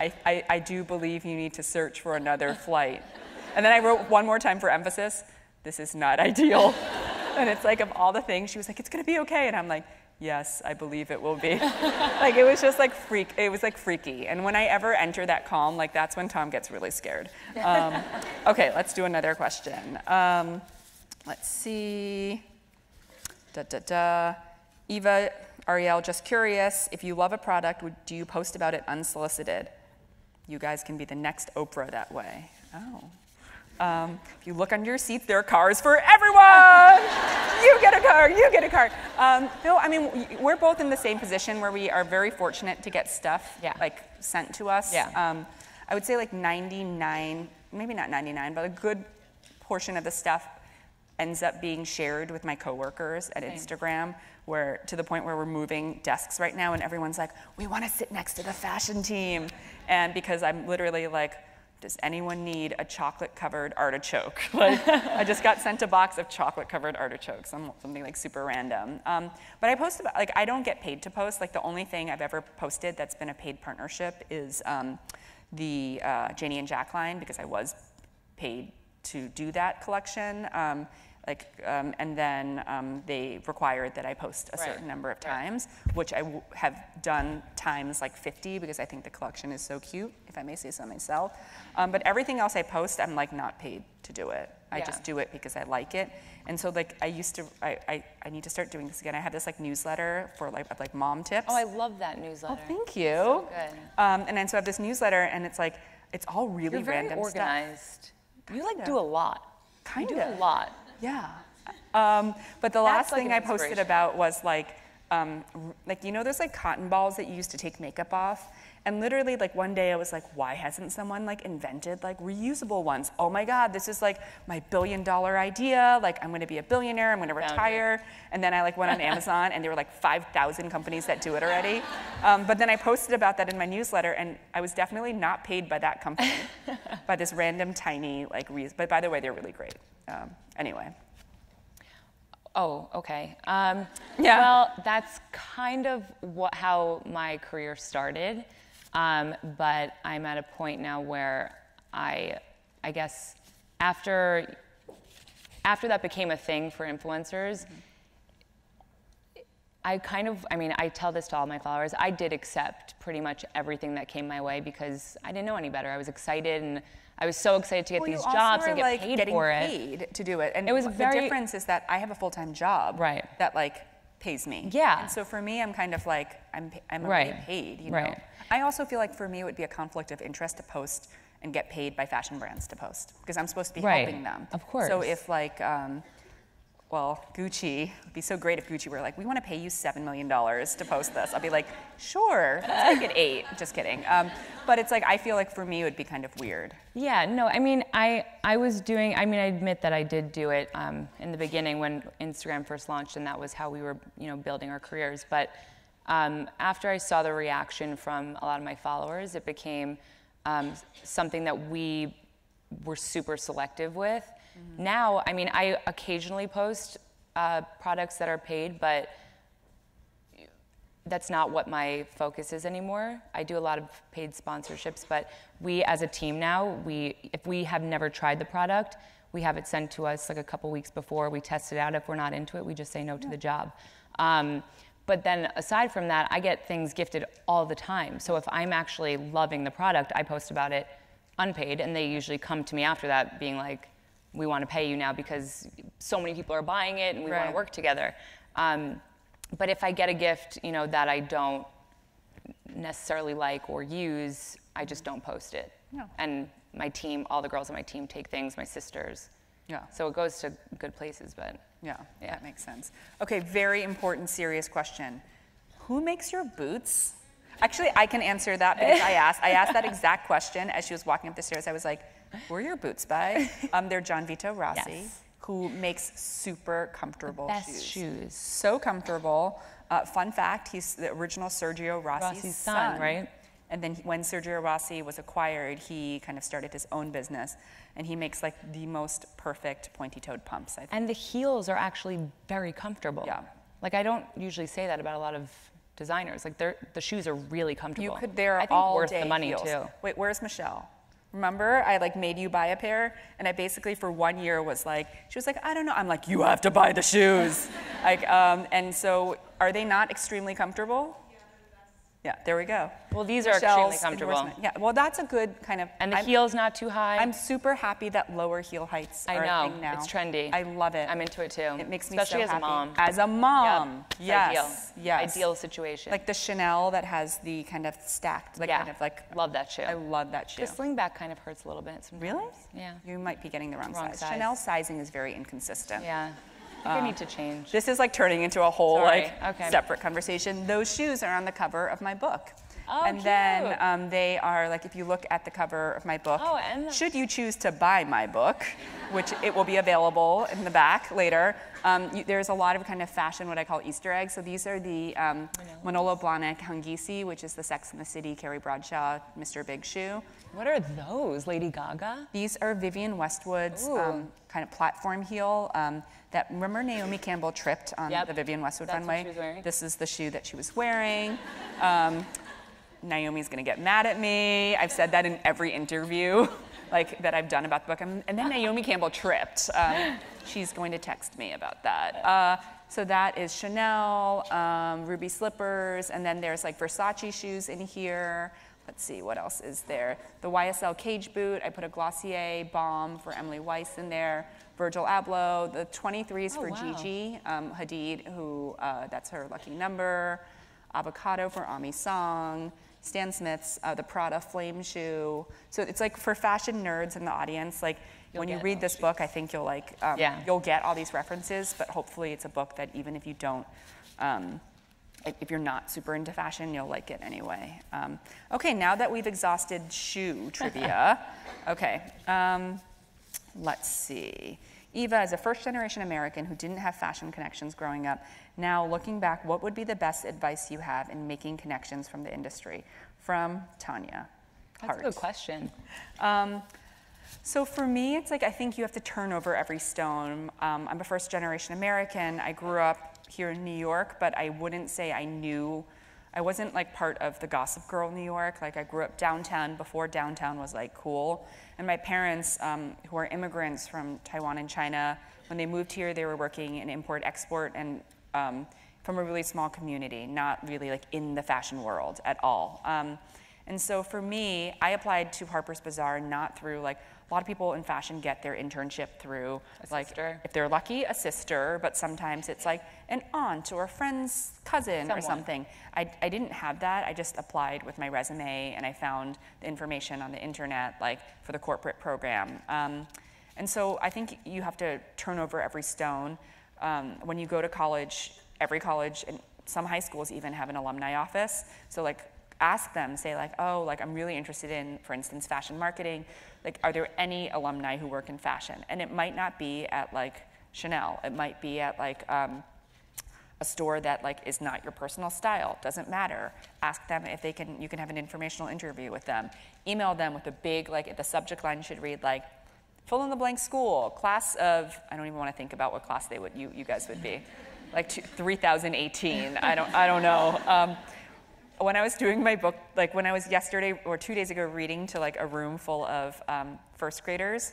[SPEAKER 1] I, I, I do believe you need to search for another flight. And then I wrote one more time for emphasis, this is not ideal. And it's like, of all the things, she was like, it's gonna be okay. And I'm like, yes, I believe it will be. like it was just like freak, it was like freaky. And when I ever enter that calm, like that's when Tom gets really scared. Um, okay, let's do another question. Um, let's see. Da da da. Eva Arielle, just curious, if you love a product, would, do you post about it unsolicited? You guys can be the next Oprah that way. Oh. Um, if you look under your seats, there are cars for everyone. you get a car, you get a car. Um, no, I mean, we're both in the same position where we are very fortunate to get stuff
[SPEAKER 2] Yeah.
[SPEAKER 1] like sent to us.
[SPEAKER 2] Yeah.
[SPEAKER 1] Um, I would say like 99, maybe not 99, but a good portion of the stuff ends up being shared with my coworkers at Instagram, where to the point where we're moving desks right now, and everyone's like, "We want to sit next to the fashion team," and because I'm literally like, "Does anyone need a chocolate-covered artichoke?" Like, I just got sent a box of chocolate-covered artichokes, some- something like super random. Um, but I post about like I don't get paid to post. Like the only thing I've ever posted that's been a paid partnership is um, the uh, Janie and Jack line because I was paid to do that collection. Um, like, um, and then um, they required that I post a
[SPEAKER 2] Right,
[SPEAKER 1] certain number of
[SPEAKER 2] right.
[SPEAKER 1] times, which I w- have done times like 50 because I think the collection is so cute, if I may say so myself. Um, but everything else I post, I'm like not paid to do it. I
[SPEAKER 2] Yeah.
[SPEAKER 1] just do it because I like it. And so like I used to, I, I, I need to start doing this again. I have this like newsletter for like, like mom tips.
[SPEAKER 2] Oh, I love that newsletter.
[SPEAKER 1] Oh, thank you.
[SPEAKER 2] good.
[SPEAKER 1] Um, and then so I have this newsletter, and it's like it's all really
[SPEAKER 2] You're very
[SPEAKER 1] random stuff.
[SPEAKER 2] organized. You like do a lot. You do a lot.
[SPEAKER 1] Yeah. Um, but the last
[SPEAKER 2] like
[SPEAKER 1] thing I posted about was like, um, like you know those like cotton balls that you used to take makeup off, and literally like one day I was like, why hasn't someone like invented like reusable ones? Oh my God, this is like my billion dollar idea. Like I'm going to be a billionaire. I'm going to retire. And then I like went on Amazon, and there were like 5,000 companies that do it already. Um, but then I posted about that in my newsletter, and I was definitely not paid by that company, by this random tiny like. Re- but by the way, they're really great. Um, anyway.
[SPEAKER 2] Oh, okay. Um,
[SPEAKER 1] Yeah.
[SPEAKER 2] Well, that's kind of what, how my career started, um, but I'm at a point now where I, I guess, after after that became a thing for influencers. I kind of, I mean, I tell this to all my followers. I did accept pretty much everything that came my way because I didn't know any better. I was excited and I was so excited to get
[SPEAKER 1] Well,
[SPEAKER 2] these jobs and get
[SPEAKER 1] like,
[SPEAKER 2] paid
[SPEAKER 1] getting
[SPEAKER 2] for it.
[SPEAKER 1] paid to do it. And
[SPEAKER 2] It was
[SPEAKER 1] the
[SPEAKER 2] very-
[SPEAKER 1] difference is that I have a full-time job
[SPEAKER 2] Right.
[SPEAKER 1] that like pays me.
[SPEAKER 2] Yeah.
[SPEAKER 1] And so for me, I'm kind of like I'm I'm
[SPEAKER 2] Right.
[SPEAKER 1] already paid. You know.
[SPEAKER 2] Right.
[SPEAKER 1] I also feel like for me, it would be a conflict of interest to post and get paid by fashion brands to post because I'm supposed to be
[SPEAKER 2] Right.
[SPEAKER 1] helping them.
[SPEAKER 2] Of course.
[SPEAKER 1] So if like. Um, well, Gucci, it'd be so great if Gucci were like, we want to pay you $7 million to post this. I'll be like, sure, let's make it eight. Just kidding. Um, but it's like, I feel like for me, it would be kind of weird.
[SPEAKER 2] Yeah, no, I mean, I, I was doing, I mean, I admit that I did do it um, in the beginning when Instagram first launched, and that was how we were, you know, building our careers. But um, after I saw the reaction from a lot of my followers, it became um, something that we were super selective with. Now, I mean, I occasionally post uh, products that are paid, but that's not what my focus is anymore. I do a lot of paid sponsorships, but we as a team now, we if we have never tried the product, we have it sent to us like a couple weeks before. We test it out. If we're not into it, we just say no to the job. Um, but then aside from that, I get things gifted all the time. So if I'm actually loving the product, I post about it unpaid, and they usually come to me after that, being like, "We want to pay you now because so many people are buying it, and we want to work together." Um, but if I get a gift, you know, that I don't necessarily like or use, I just don't post it.
[SPEAKER 1] No.
[SPEAKER 2] And my team, all the girls on my team take things, my sisters.
[SPEAKER 1] Yeah.
[SPEAKER 2] So it goes to good places, but
[SPEAKER 1] Yeah,
[SPEAKER 2] Yeah.
[SPEAKER 1] that makes sense. Okay, very important, serious question. Who makes your boots? Actually, I can answer that because I asked. I asked that exact question as she was walking up the stairs. I was like, "Who are your boots by?" Um, they're Gianvito Rossi,
[SPEAKER 2] Yes.
[SPEAKER 1] who makes super comfortable
[SPEAKER 2] best
[SPEAKER 1] shoes.
[SPEAKER 2] shoes.
[SPEAKER 1] So comfortable. Uh, fun fact: he's the original Sergio Rossi's,
[SPEAKER 2] Rossi's son, right?
[SPEAKER 1] And then when Sergio Rossi was acquired, he kind of started his own business, and he makes like the most perfect pointy-toed pumps. I think.
[SPEAKER 2] and the heels are actually very comfortable.
[SPEAKER 1] Yeah.
[SPEAKER 2] Like I don't usually say that about a lot of designers. Like they're, the shoes are really comfortable.
[SPEAKER 1] You could they're
[SPEAKER 2] I think
[SPEAKER 1] all
[SPEAKER 2] worth the money
[SPEAKER 1] heels.
[SPEAKER 2] too.
[SPEAKER 1] Wait, where's Michelle? Remember, I like made you buy a pair, and I basically for one year was like, she was like, I don't know. I'm like, you have to buy the shoes, like, um, and so are they not extremely comfortable? Yeah, there we go.
[SPEAKER 2] Well, these are extremely comfortable.
[SPEAKER 1] Yeah, well, that's a good kind of.
[SPEAKER 2] And the
[SPEAKER 1] I'm,
[SPEAKER 2] heel's not too high.
[SPEAKER 1] I'm super happy that lower heel heights
[SPEAKER 2] I
[SPEAKER 1] are
[SPEAKER 2] know.
[SPEAKER 1] a thing now.
[SPEAKER 2] It's trendy.
[SPEAKER 1] I love it.
[SPEAKER 2] I'm into it too.
[SPEAKER 1] It makes me
[SPEAKER 2] Especially
[SPEAKER 1] so
[SPEAKER 2] as a mom.
[SPEAKER 1] As a mom, yes,
[SPEAKER 2] ideal.
[SPEAKER 1] yes.
[SPEAKER 2] Ideal situation.
[SPEAKER 1] Like the Chanel that has the kind of stacked, like
[SPEAKER 2] yeah.
[SPEAKER 1] kind of like.
[SPEAKER 2] love that shoe.
[SPEAKER 1] I love that shoe.
[SPEAKER 2] The slingback kind of hurts a little bit sometimes.
[SPEAKER 1] Really?
[SPEAKER 2] Yeah.
[SPEAKER 1] You might be getting the wrong,
[SPEAKER 2] Wrong
[SPEAKER 1] size.
[SPEAKER 2] size.
[SPEAKER 1] Chanel sizing is very inconsistent.
[SPEAKER 2] Yeah. Ah. I think need to change.
[SPEAKER 1] This is like turning into a whole
[SPEAKER 2] Sorry.
[SPEAKER 1] like
[SPEAKER 2] Okay.
[SPEAKER 1] separate conversation. Those shoes are on the cover of my book.
[SPEAKER 2] Oh,
[SPEAKER 1] and then um, they are like if you look at the cover of my book,
[SPEAKER 2] Oh, and
[SPEAKER 1] should you choose to buy my book, which it will be available in the back later. Um, you, there's a lot of kind of fashion, what I call Easter eggs. So these are the um, Manolo Blahnik Hangisi, which is the Sex and the City, Carrie Bradshaw, Mr. Big Shoe.
[SPEAKER 2] What are those, Lady Gaga?
[SPEAKER 1] These are Vivienne Westwood's um, kind of platform heel. Um, that remember Naomi Campbell tripped on
[SPEAKER 2] Yep.
[SPEAKER 1] the Vivian Westwood
[SPEAKER 2] That's
[SPEAKER 1] runway.
[SPEAKER 2] she was wearing.
[SPEAKER 1] This is the shoe that she was wearing. Naomi's gonna get mad at me. I've said that in every interview, like that I've done about the book. And and then Naomi Campbell tripped. Um, she's going to text me about that. Uh, so that is Chanel, um, ruby slippers, and then there's like Versace shoes in here. Let's see, what else is there? The YSL cage boot. I put a Glossier balm for Emily Weiss in there. Virgil Abloh. The 23s
[SPEAKER 2] Oh,
[SPEAKER 1] for
[SPEAKER 2] wow.
[SPEAKER 1] Gigi um, Hadid, who uh, that's her lucky number. Avocado for Aimee Song. Stan Smith's uh, the Prada Flame shoe. So it's like for fashion nerds in the audience. Like
[SPEAKER 2] You'll
[SPEAKER 1] when you read this book, I think you'll like um,
[SPEAKER 2] Yeah.
[SPEAKER 1] you'll get all these references. But hopefully, it's a book that even if you don't. Um, if if you're not super into fashion, you'll like it anyway. Um, okay, now that we've exhausted shoe trivia, okay, um, let's see. Eva is a first generation American who didn't have fashion connections growing up. Now, looking back, what would be the best advice you have in making connections from the industry? From Tanya.
[SPEAKER 2] That's a good question.
[SPEAKER 1] Um, so for me, it's like I think you have to turn over every stone. Um, I'm a first generation American. I grew up here in New York, but I wouldn't say I knew. I wasn't like part of the Gossip Girl New York. Like I grew up downtown before downtown was like cool. And my parents, um, who are immigrants from Taiwan and China, when they moved here, they were working in import export and um, from a really small community, not really like in the fashion world at all. Um, and so for me, I applied to Harper's Bazaar not through like a lot of people in fashion get their internship through
[SPEAKER 2] A
[SPEAKER 1] like
[SPEAKER 2] sister.
[SPEAKER 1] if they're lucky, a sister, but sometimes it's like an aunt or a friend's cousin or something. I, I didn't have that. I just applied with my resume and I found the information on the internet like for the corporate program. Um, and so I think you have to turn over every stone. Um, when you go to college, every college and some high schools even have an alumni office. So like ask them, say like, oh, like I'm really interested in, for instance, fashion marketing. Like, are there any alumni who work in fashion? And it might not be at like Chanel. It might be at like um, a store that like is not your personal style. Doesn't matter. Ask them if they can. You can have an informational interview with them. Email them with a big like the subject line should read like fill in the blank school class of. I don't even want to think about what class they would you you guys would be, like two, 3018. I don't I don't know. Um, when I was doing my book, like when I was yesterday or two days ago reading to like a room full of um, first graders,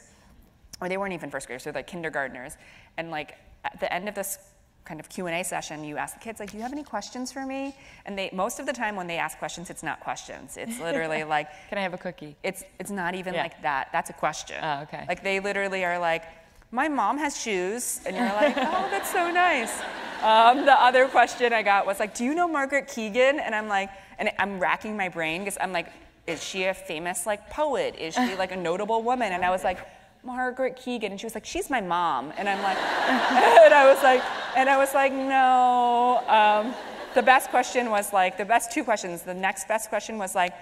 [SPEAKER 1] or they weren't even first graders, they're like kindergartners, and like at the end of this kind of Q&A session, you ask the kids like, "Do you have any questions for me?" And they most of the time when they ask questions, it's not questions. It's literally like,
[SPEAKER 2] Can I have a cookie?
[SPEAKER 1] it's it's not even
[SPEAKER 2] Yeah.
[SPEAKER 1] like that. That's a question.
[SPEAKER 2] Oh, okay.
[SPEAKER 1] Like they literally are like, my mom has shoes, and you're like, oh, that's so nice. Um, the other question I got was like, do you know Margaret Keegan? And I'm like, and I'm racking my brain because I'm like, is she a famous like poet? Is she like a notable woman? And I was like. Margaret Keegan, and she was like, "She's my mom," and I'm like, and I was like, and I was like, no. Um, the best question was like, the best two questions. The next best question was like,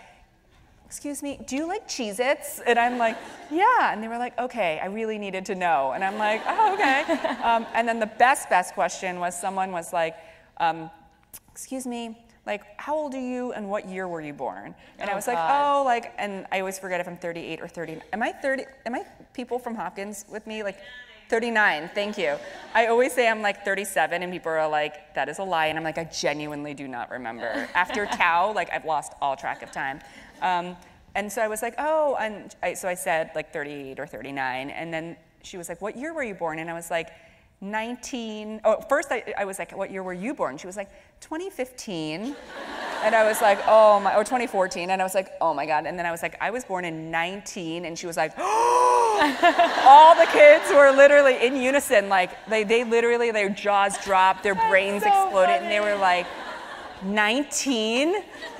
[SPEAKER 1] excuse me, do you like Cheez Its? And I'm like, yeah. And they were like, okay, I really needed to know. And I'm like, oh, okay. um, and then the best, best question was someone was like, um, excuse me, like, how old are you and what year were you born? And I
[SPEAKER 2] Oh,
[SPEAKER 1] was like,
[SPEAKER 2] God.
[SPEAKER 1] oh, like, and I always forget if I'm 38 or 30. Am I 30? Am I people from Hopkins with me? Like, 39, thank you. I always say I'm like 37, and people are like, that is a lie. And I'm like, I genuinely do not remember. After Tao, like, I've lost all track of time. Um, and so I was like, oh, and I, so I said like 38 or 39. And then she was like, what year were you born? And I was like, 19. Oh, first I, I was like, what year were you born? She was like, 2015. And I was like, oh my, or 2014. And I was like, oh my God. And then I was like, I was born in 19. And she was like, all the kids were literally in unison. Like, they, they literally, their jaws dropped, their brains
[SPEAKER 2] so
[SPEAKER 1] exploded, and they were like, 19?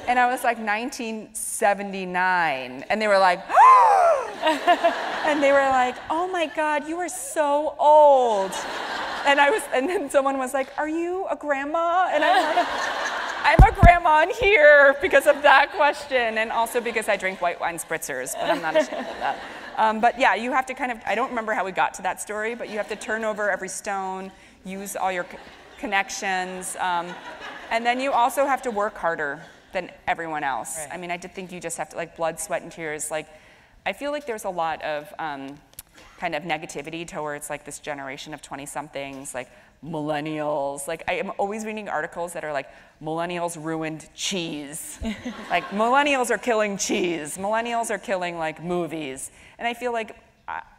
[SPEAKER 1] And I was like, 1979. And they were like, and they were like, oh my God, you are so old. And I was, and then someone was like, are you a grandma? And I'm like, I'm a grandma in here because of that question, and also because I drink white wine spritzers, but I'm not ashamed of that. Um, but yeah, you have to kind of, I don't remember how we got to that story, but you have to turn over every stone, use all your connections, um, and then you also have to work harder than everyone else.
[SPEAKER 2] Right.
[SPEAKER 1] I mean, I did think you just have to, like, blood, sweat, and tears. Like, I feel like there's a lot of um, kind of negativity towards like this generation of 20 somethings, like millennials. Like, I am always reading articles that are like, millennials ruined cheese. like, millennials are killing cheese. Millennials are killing like movies. And I feel like,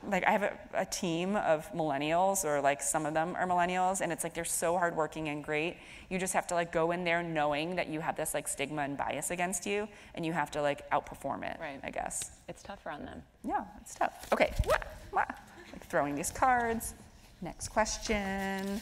[SPEAKER 1] like I have a, a team of millennials, or like some of them are millennials, and it's like they're so hardworking and great. You just have to like go in there knowing that you have this like stigma and bias against you, and you have to like outperform it.
[SPEAKER 2] Right.
[SPEAKER 1] I guess.
[SPEAKER 2] It's tougher on them.
[SPEAKER 1] Yeah, it's tough. Okay, Wah, wah. like throwing these cards. Next question.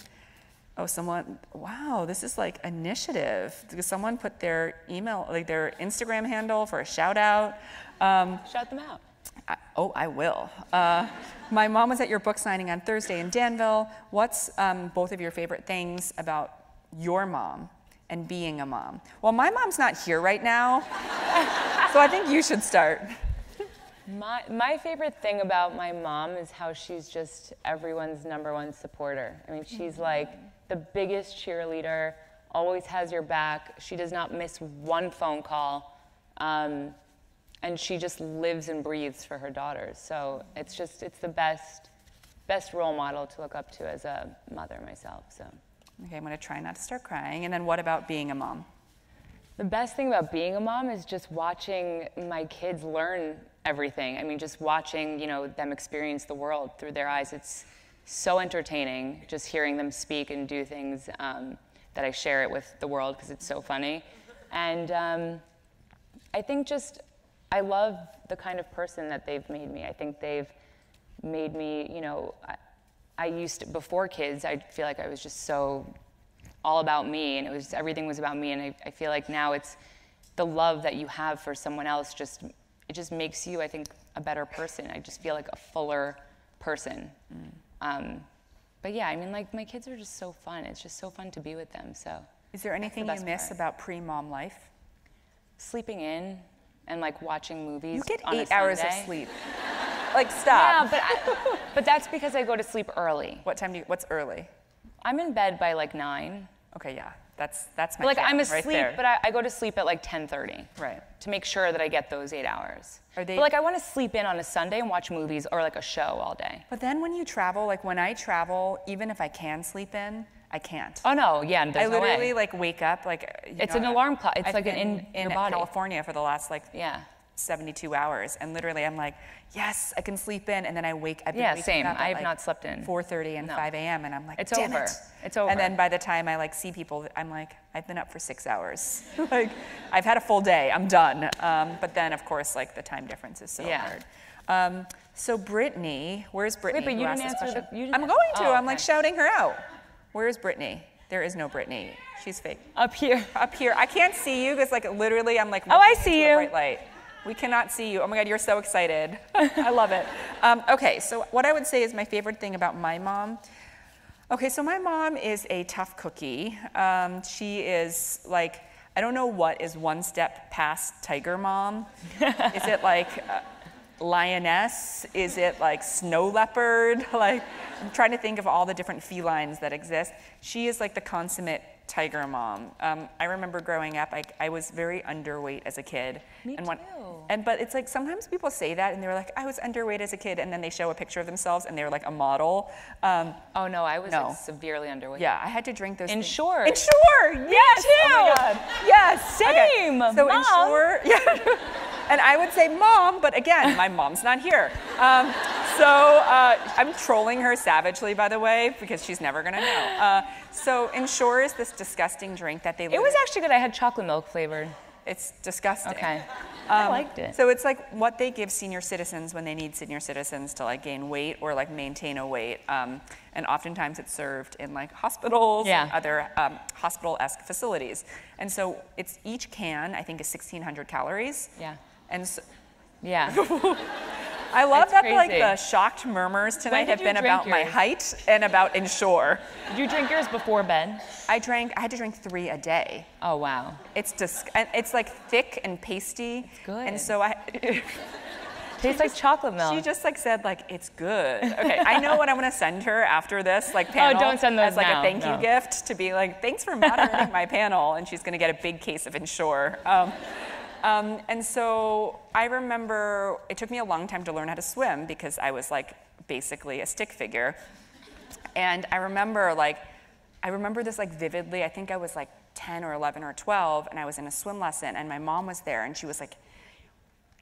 [SPEAKER 1] Oh, someone, wow, this is like initiative. Someone put their email, like their Instagram handle for a shout out. Um,
[SPEAKER 2] Shout them out.
[SPEAKER 1] I, oh, I will. Uh, my mom was at your book signing on Thursday in Danville. What's um, both of your favorite things about your mom and being a mom? Well, my mom's not here right now, so I think you should start.
[SPEAKER 2] My, my favorite thing about my mom is how she's just everyone's number one supporter. I mean, she's like the biggest cheerleader, always has your back. She does not miss one phone call. Um, and she just lives and breathes for her daughters. So it's just, it's the best, best role model to look up to as a mother myself. So.
[SPEAKER 1] Okay, I'm gonna try not to start crying. And then what about being a mom?
[SPEAKER 2] The best thing about being a mom is just watching my kids learn everything. I mean, just watching, you know, them experience the world through their eyes. It's so entertaining just hearing them speak and do things um, that I share it with the world because it's so funny. And um, I think just I love the kind of person that they've made me. I think they've made me, you know, I, I used to, before kids, I feel like I was just so all about me and it was everything was about me and I, I feel like now it's the love that you have for someone else just it just makes you I think a better person. I just feel like a fuller person. Um, but yeah, I mean like my kids are just so fun. It's just so fun to be with them. So
[SPEAKER 1] Is there anything you miss
[SPEAKER 2] part.
[SPEAKER 1] about pre-mom life?
[SPEAKER 2] sleeping in and like watching movies.
[SPEAKER 1] You get eight hours of sleep. Like stop.
[SPEAKER 2] Yeah, but I, but that's because I go to sleep early.
[SPEAKER 1] what time do you? What's early?
[SPEAKER 2] I'm in bed by like nine.
[SPEAKER 1] Okay, yeah, that's that's my.
[SPEAKER 2] But like I'm
[SPEAKER 1] right
[SPEAKER 2] asleep,
[SPEAKER 1] there.
[SPEAKER 2] but I, I go to sleep at like 10:30.
[SPEAKER 1] Right.
[SPEAKER 2] To make sure that I get those eight hours.
[SPEAKER 1] Are they-
[SPEAKER 2] But like I want to sleep in on a Sunday and watch movies or like a show all day.
[SPEAKER 1] But then when you travel, like when I travel, even if I can sleep in, I can't.
[SPEAKER 2] Oh no, yeah, there's
[SPEAKER 1] I
[SPEAKER 2] no
[SPEAKER 1] literally
[SPEAKER 2] way.
[SPEAKER 1] like wake up like. you
[SPEAKER 2] It's
[SPEAKER 1] know,
[SPEAKER 2] an alarm clock. It's
[SPEAKER 1] I've
[SPEAKER 2] like an in
[SPEAKER 1] in. California for the last like
[SPEAKER 2] Yeah.
[SPEAKER 1] 72 hours, and literally I'm like, yes, I can sleep in, and then I wake. I've been
[SPEAKER 2] Yeah, same.
[SPEAKER 1] Up
[SPEAKER 2] I have
[SPEAKER 1] like,
[SPEAKER 2] not slept in.
[SPEAKER 1] 4:30 and
[SPEAKER 2] No.
[SPEAKER 1] 5 a.m. and I'm like,
[SPEAKER 2] It's
[SPEAKER 1] damn
[SPEAKER 2] over.
[SPEAKER 1] it.
[SPEAKER 2] It's over.
[SPEAKER 1] And then by the time I like see people, I'm like, I've been up for six hours. like, I've had a full day. I'm done. Um, but then of course, like the time difference is so
[SPEAKER 2] Yeah.
[SPEAKER 1] hard. Um, so Brittany, where's Brittany?
[SPEAKER 2] Wait,
[SPEAKER 1] but
[SPEAKER 2] you didn't answer the-
[SPEAKER 1] question?
[SPEAKER 2] you didn't
[SPEAKER 1] I'm going to.
[SPEAKER 2] oh,
[SPEAKER 1] I'm like shouting her out. Where's Brittany? There is no Brittany. She's fake.
[SPEAKER 2] Up here.
[SPEAKER 1] Up here. I can't see you because like literally I'm like
[SPEAKER 2] Oh, I see you.
[SPEAKER 1] bright light. We cannot see you. Oh my God, you're so excited. I love it. Um, okay, so what I would say is my favorite thing about my mom. Okay, so my mom is a tough cookie. Um, she is like, I don't know what is one step past tiger mom. is it like uh, lioness? Is it like snow leopard? Like, I'm trying to think of all the different felines that exist. She is like the consummate tiger mom. Um, I remember growing up, I, I was very underweight as a kid.
[SPEAKER 2] Me
[SPEAKER 1] and when-
[SPEAKER 2] too.
[SPEAKER 1] and but it's like sometimes people say that and they're like, I was underweight as a kid, and then they show a picture of themselves and they're like a model. Um,
[SPEAKER 2] Oh no, I was
[SPEAKER 1] No.
[SPEAKER 2] like, severely underweight.
[SPEAKER 1] yeah, I had to drink those.
[SPEAKER 2] Ensure.
[SPEAKER 1] Ensure. Yes. Oh my
[SPEAKER 2] too.
[SPEAKER 1] God. Yes. Okay.
[SPEAKER 2] Same.
[SPEAKER 1] So
[SPEAKER 2] Mom.
[SPEAKER 1] ensure. Yeah. And I would say mom, but again, my mom's not here. Um, so uh, I'm trolling her savagely, by the way, because she's never gonna know. Uh, so Ensure is this disgusting drink that they.
[SPEAKER 2] It was actually good. I had chocolate milk flavored.
[SPEAKER 1] It's disgusting.
[SPEAKER 2] Okay. I liked it.
[SPEAKER 1] So it's like what they give senior citizens when they need senior citizens to like gain weight or like maintain a weight. Um, and oftentimes it's served in like hospitals
[SPEAKER 2] Yeah.
[SPEAKER 1] and other um, hospital-esque facilities. And so it's each can I think is 1,600 calories.
[SPEAKER 2] Yeah.
[SPEAKER 1] And so,
[SPEAKER 2] Yeah.
[SPEAKER 1] I love
[SPEAKER 2] That's
[SPEAKER 1] that like the shocked murmurs tonight have been about my height and about Ensure.
[SPEAKER 2] Did you drink yours before bed?
[SPEAKER 1] I drank. I had to drink three a day.
[SPEAKER 2] Oh wow.
[SPEAKER 1] It's dis- It's like thick and pasty. It's
[SPEAKER 2] good.
[SPEAKER 1] And so I.
[SPEAKER 2] Tastes like chocolate milk.
[SPEAKER 1] She just like said like it's good. Okay, I know what I'm gonna send her after this like panel.
[SPEAKER 2] Oh, don't send those
[SPEAKER 1] as like
[SPEAKER 2] now,
[SPEAKER 1] a thank
[SPEAKER 2] no.
[SPEAKER 1] you gift to be like thanks for moderating my panel, and she's gonna get a big case of Ensure. Um, um, and so I remember it took me a long time to learn how to swim because I was like basically a stick figure. And I remember like, I remember this like vividly. I think I was like 10 or 11 or 12, and I was in a swim lesson, and my mom was there, and she was like,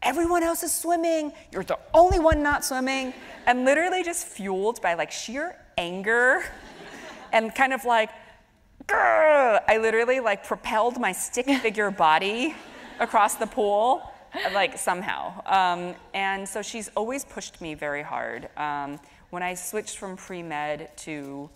[SPEAKER 1] everyone else is swimming. You're the only one not swimming. And literally just fueled by like sheer anger and kind of like, "Grr," I literally like propelled my stick figure body across the pool, like somehow. Um, and so she's always pushed me very hard. Um, when I switched from pre med to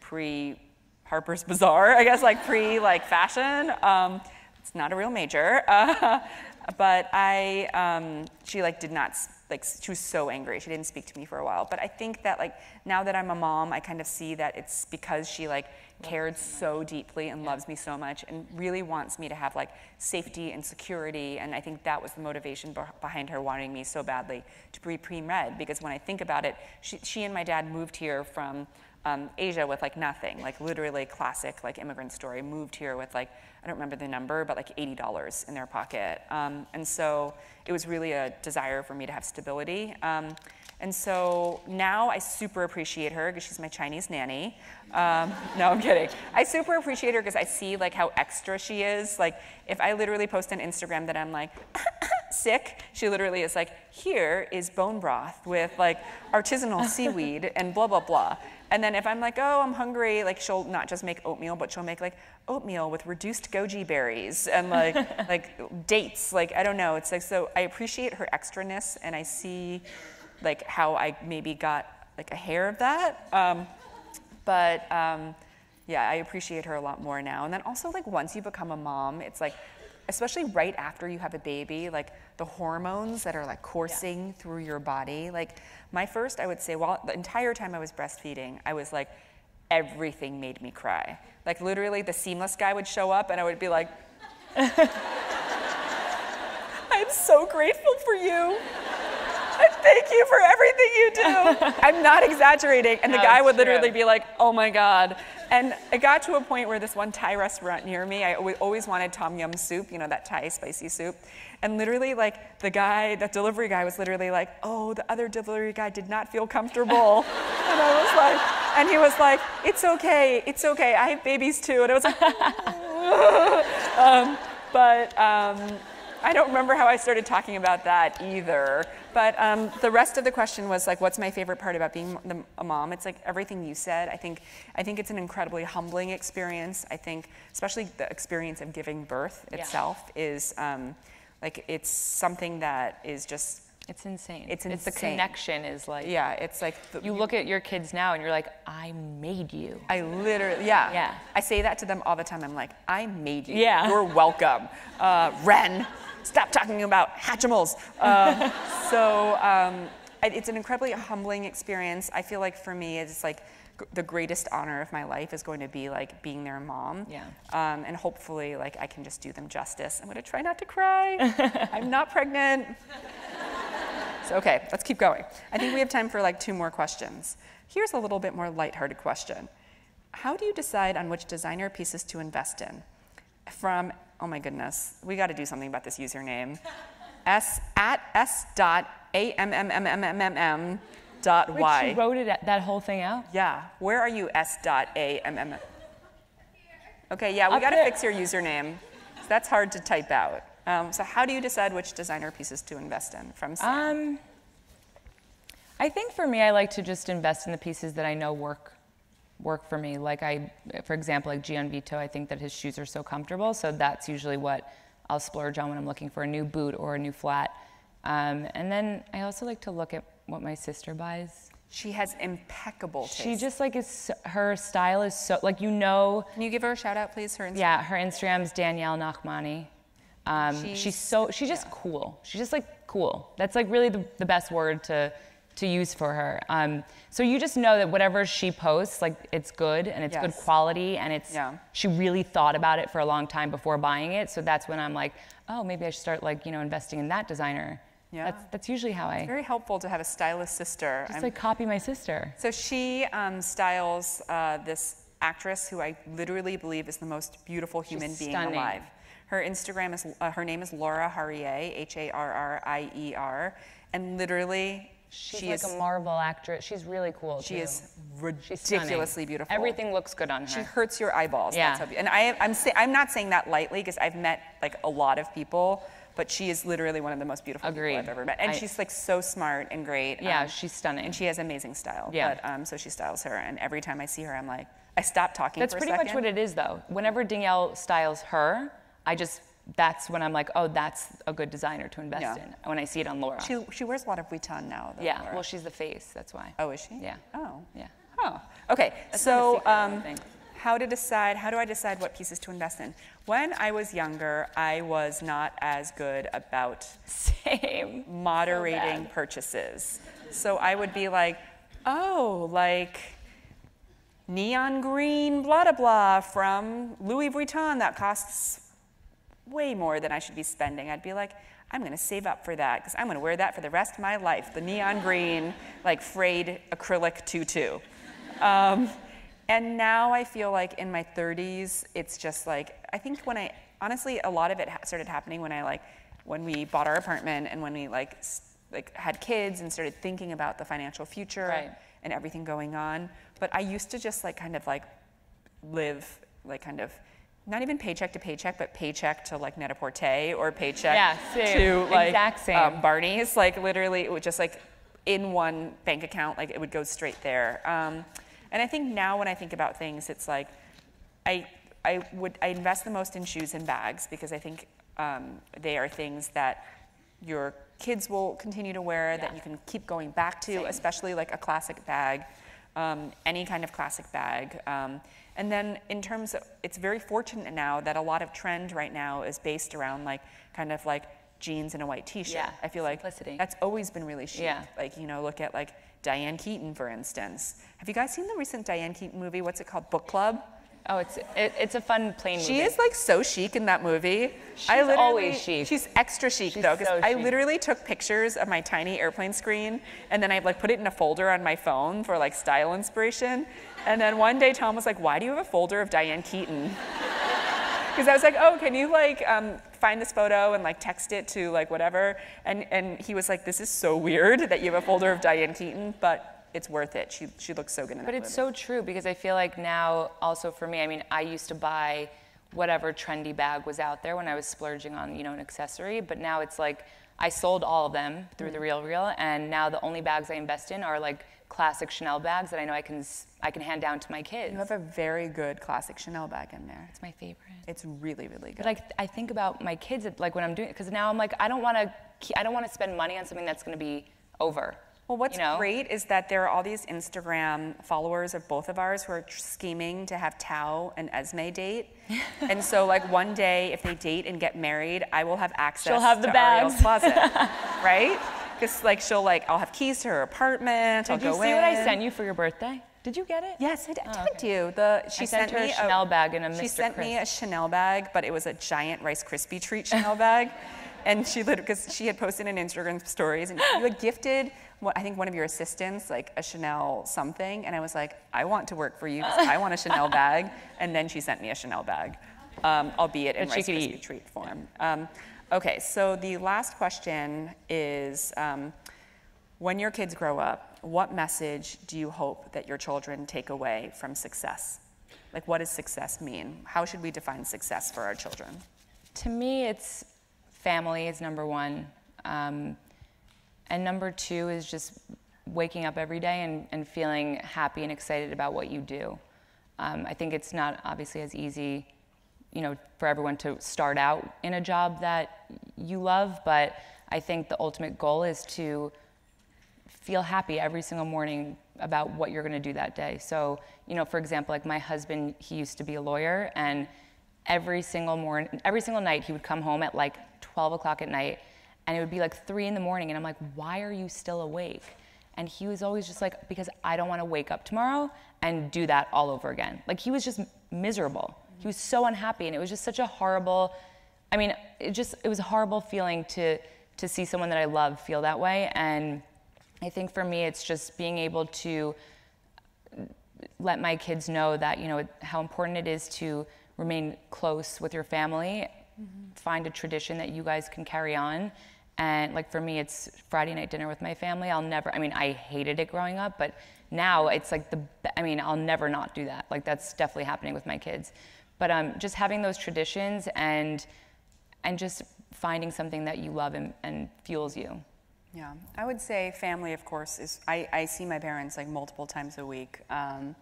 [SPEAKER 1] pre Harper's Bazaar, I guess like pre like fashion. Um, it's not a real major, uh, but I um, she like did not like she was so angry. She didn't speak to me for a while. But I think that like now that I'm a mom, I kind of see that it's because she like cared so deeply and loves me so much and really wants me to have like safety and security. And I think that was the motivation beh- behind her wanting me so badly to be pre-med because when I think about it, she, she and my dad moved here from um, Asia with like nothing, like literally classic like immigrant story. Moved here with like I don't remember the number, but like eighty dollars in their pocket, um, and so it was really a desire for me to have stability. Um, and so now I super appreciate her because she's my Chinese nanny. Um, no, I'm kidding. I super appreciate her because I see like how extra she is. Like if I literally post on Instagram that I'm like sick, she literally is like, here is bone broth with like artisanal seaweed and blah blah blah. And then if I'm like, oh, I'm hungry, like she'll not just make oatmeal, but she'll make like oatmeal with reduced goji berries and like like dates. Like I don't know. It's like so I appreciate her extraness and I see like how I maybe got like a hair of that. Um, but um, yeah, I appreciate her a lot more now. And then also like once you become a mom, it's like especially right after you have a baby, like the hormones that are like coursing through your body. Like my first, I would say, well, the entire time I was breastfeeding, I was like, everything made me cry. Like literally, the seamless guy would show up, and I would be like, I'm so grateful for you. Thank you for everything you do. I'm not exaggerating. And the guy would literally
[SPEAKER 2] true.
[SPEAKER 1] be like, oh my God. And it got to a point where this one Thai restaurant near me, I alwa- always wanted tom yum soup, you know, that Thai spicy soup. And literally, like, the guy, that delivery guy was literally like, oh, the other delivery guy did not feel comfortable. and I was like, and he was like, it's okay, it's okay, I have babies too. And I was like, um, but um, I don't remember how I started talking about that either. But um, the rest of the question was like, what's my favorite part about being the, a mom? It's like everything you said. I think, I think it's an incredibly humbling experience. I think, especially the experience of giving birth
[SPEAKER 2] Yeah.
[SPEAKER 1] itself is um, like it's something that is just,
[SPEAKER 2] It's insane.
[SPEAKER 1] It's insane.
[SPEAKER 2] It's the connection is like
[SPEAKER 1] yeah, it's like the,
[SPEAKER 2] you look at your kids now and you're like, I made you.
[SPEAKER 1] I literally, yeah.
[SPEAKER 2] Yeah.
[SPEAKER 1] I say that to them all the time. I'm like, I made you.
[SPEAKER 2] Yeah.
[SPEAKER 1] You're welcome. Uh, Ren, stop talking about Hatchimals. Uh, so um, it's an incredibly humbling experience. I feel like for me, it's like the greatest honor of my life is going to be like being their mom.
[SPEAKER 2] Yeah.
[SPEAKER 1] Um, and hopefully, like I can just do them justice. I'm gonna try not to cry. I'm not pregnant. So, okay, let's keep going. I think we have time for like two more questions. Here's a little bit more lighthearted question. How do you decide on which designer pieces to invest in? From, oh my goodness, we got to do something about this username. S at S dot A M M M M M M M dot
[SPEAKER 2] Wait,
[SPEAKER 1] Y.
[SPEAKER 2] she wrote it that whole thing out.
[SPEAKER 1] Yeah, where are you, S dot A M M? Okay, yeah, we got to fix your username. That's hard to type out. Um, so, how do you decide which designer pieces to invest in? From Sam.
[SPEAKER 2] Um, I think for me, I like to just invest in the pieces that I know work work for me. Like I, for example, like Gianvito, I think that his shoes are so comfortable, so that's usually what I'll splurge on when I'm looking for a new boot or a new flat. Um, and then I also like to look at what my sister buys.
[SPEAKER 1] She has impeccable taste.
[SPEAKER 2] She just like is her style is so like you know.
[SPEAKER 1] Can you give her a shout out, please? Her Instagram.
[SPEAKER 2] Yeah, her Instagram's Danielle Nachmani. Um,
[SPEAKER 1] She's-
[SPEAKER 2] she's, so she's just cool. She's just like cool. That's like really the, the best word to to use for her. Um, so you just know that whatever she posts, like it's good and it's good quality and it's
[SPEAKER 1] Yeah.
[SPEAKER 2] she really thought about it for a long time before buying it. So that's when I'm like, oh, maybe I should start like you know investing in that designer.
[SPEAKER 1] Yeah.
[SPEAKER 2] That's that's usually how I
[SPEAKER 1] Very helpful to have a stylist sister.
[SPEAKER 2] just
[SPEAKER 1] I'm-
[SPEAKER 2] like copy my sister.
[SPEAKER 1] So she um, styles uh, this actress who I literally believe is the most beautiful human being
[SPEAKER 2] stunning.
[SPEAKER 1] alive. Her Instagram is uh, her name is Laura Harrier, H A R R I E R, and literally
[SPEAKER 2] She's
[SPEAKER 1] she
[SPEAKER 2] like
[SPEAKER 1] is
[SPEAKER 2] a Marvel actress. She's really cool.
[SPEAKER 1] she
[SPEAKER 2] too.
[SPEAKER 1] is ridiculously beautiful.
[SPEAKER 2] Everything looks good on her.
[SPEAKER 1] She hurts your eyeballs.
[SPEAKER 2] Yeah.
[SPEAKER 1] That's how, and I, I'm, say, I'm not saying that lightly because I've met like a lot of people, but she is literally one of the most beautiful
[SPEAKER 2] Agreed.
[SPEAKER 1] people I've ever met. And
[SPEAKER 2] I-
[SPEAKER 1] she's like so smart and great.
[SPEAKER 2] Yeah,
[SPEAKER 1] um,
[SPEAKER 2] she's stunning.
[SPEAKER 1] And she has amazing style.
[SPEAKER 2] Yeah.
[SPEAKER 1] But, um, so she styles her, and every time I see her, I'm like, I stop talking
[SPEAKER 2] That's
[SPEAKER 1] for a
[SPEAKER 2] pretty much what it is, though. Whenever Danielle styles her, I just that's when I'm like, oh, that's a good designer to invest
[SPEAKER 1] Yeah.
[SPEAKER 2] in. When I see it on Laura.
[SPEAKER 1] She, she wears a lot of Vuitton now. Though,
[SPEAKER 2] yeah,
[SPEAKER 1] Laura.
[SPEAKER 2] well, she's the face. That's why.
[SPEAKER 1] Oh, is she?
[SPEAKER 2] Yeah.
[SPEAKER 1] Oh.
[SPEAKER 2] Yeah.
[SPEAKER 1] Huh. Okay.
[SPEAKER 2] That's
[SPEAKER 1] so,
[SPEAKER 2] not a secret, I don't
[SPEAKER 1] um, how to decide? How do I decide what pieces to invest in? When I was younger, I was not as good about
[SPEAKER 2] Same.
[SPEAKER 1] moderating
[SPEAKER 2] bad.
[SPEAKER 1] purchases. So I would be like, oh, like neon green blah blah blah from Louis Vuitton that costs way more than I should be spending. I'd be like, I'm gonna save up for that because I'm gonna wear that for the rest of my life. The neon green, like frayed acrylic tutu. Um, and now I feel like in my 30s, it's just like, I think when I, honestly, a lot of it started happening when I like, when we bought our apartment and when we like, like had kids and started thinking about the financial future
[SPEAKER 2] Right.
[SPEAKER 1] and everything going on. But I used to just like kind of like live like kind of not even paycheck to paycheck, but paycheck to like Net-a-Porter or paycheck
[SPEAKER 2] Yeah, same.
[SPEAKER 1] to like
[SPEAKER 2] Exact same.
[SPEAKER 1] um, Barney's. Like literally, it would just like in one bank account, like it would go straight there. Um, and I think now when I think about things, it's like I I would I invest the most in shoes and bags because I think um, they are things that your kids will continue to wear that you can keep going back to, especially like a classic bag, um, any kind of classic bag. And then in terms of, it's very fortunate now that a lot of trend right now is based around like kind of like jeans and a white t-shirt.
[SPEAKER 2] Yeah,
[SPEAKER 1] I feel like that's always been really chic.
[SPEAKER 2] Yeah.
[SPEAKER 1] Like, you know, look at like Diane Keaton, for instance. Have you guys seen the recent Diane Keaton movie? What's it called? Book Club?
[SPEAKER 2] Oh, it's it, it's a fun plain movie.
[SPEAKER 1] She is like so chic in that movie.
[SPEAKER 2] She's
[SPEAKER 1] literally-
[SPEAKER 2] always chic.
[SPEAKER 1] She's extra chic
[SPEAKER 2] She's
[SPEAKER 1] though, because
[SPEAKER 2] so
[SPEAKER 1] I literally took pictures of my tiny airplane screen and then I like put it in a folder on my phone for like style inspiration. And then one day Tom was like, "Why do you have a folder of Diane Keaton?" Because I was like, "Oh, can you like um, find this photo and like text it to like whatever?" And and he was like, "This is so weird that you have a folder of Diane Keaton, but it's worth it. She she looks so good in that
[SPEAKER 2] But it's
[SPEAKER 1] movie."
[SPEAKER 2] so true because I feel like now, also for me, I mean, I used to buy whatever trendy bag was out there when I was splurging on, you know, an accessory. But now it's like I sold all of them through the mm. RealReal, and now the only bags I invest in are like classic Chanel bags that I know I can I can hand down to my kids.
[SPEAKER 1] You have a very good classic Chanel bag in there.
[SPEAKER 2] it's my favorite.
[SPEAKER 1] It's really really good.
[SPEAKER 2] But like I think about my kids, like when I'm doing, because now I'm like I don't want to, I don't want to spend money on something that's going to be over.
[SPEAKER 1] Well, what's
[SPEAKER 2] you know?
[SPEAKER 1] great is that there are all these Instagram followers of both of ours who are scheming to have Tao and Esme date. and so, like, one day, if they date and get married, I will have access
[SPEAKER 2] She'll have the
[SPEAKER 1] to
[SPEAKER 2] bags.
[SPEAKER 1] Arielle's closet, right? Because, like, she'll, like, I'll have keys to her apartment. I'll
[SPEAKER 2] Did you
[SPEAKER 1] go
[SPEAKER 2] see
[SPEAKER 1] in.
[SPEAKER 2] what I sent you for your birthday? Did you get it?
[SPEAKER 1] Yes, I did.
[SPEAKER 2] Oh,
[SPEAKER 1] I
[SPEAKER 2] okay.
[SPEAKER 1] you. The, she
[SPEAKER 2] I sent her a Chanel bag and a Mr.
[SPEAKER 1] She sent me a Chanel bag, but it was a giant Rice Krispie treat Chanel bag. And she literally, because she had posted in Instagram stories, and you had gifted, what, I think, one of your assistants, like a Chanel something. And I was like, I want to work for you 'cause I want a Chanel bag. And then she sent me a Chanel bag, um, albeit in Rice Krispie treat form. Um, okay, so the last question is um, when your kids grow up, what message do you hope that your children take away from success? Like, what does success mean? How should we define success for our children?
[SPEAKER 2] To me, it's family is number one. Um, and number two is just waking up every day and, and feeling happy and excited about what you do. Um, I think it's not obviously as easy, you know, for everyone to start out in a job that you love, but I think the ultimate goal is to feel happy every single morning about what you're going to do that day. So, you know, for example, like my husband, he used to be a lawyer, and every single morning, every single night, he would come home at like 12 o'clock at night, and it would be like three in the morning, and I'm like, why are you still awake? And he was always just like, because I don't want to wake up tomorrow and do that all over again. Like he was just miserable. He was so unhappy, and it was just such a horrible. I mean, it just it was a horrible feeling to to see someone that I love feel that way, and I think for me, it's just being able to let my kids know that you know how important it is to remain close with your family, mm-hmm. find a tradition that you guys can carry on. And like for me, it's Friday night dinner with my family. I'll never. I mean, I hated it growing up, but now it's like the. I mean, I'll never not do that. Like that's definitely happening with my kids. But um, just having those traditions and and just finding something that you love and, and fuels you.
[SPEAKER 1] Yeah, I would say family, of course, is I, I see my parents like multiple times a week. Um,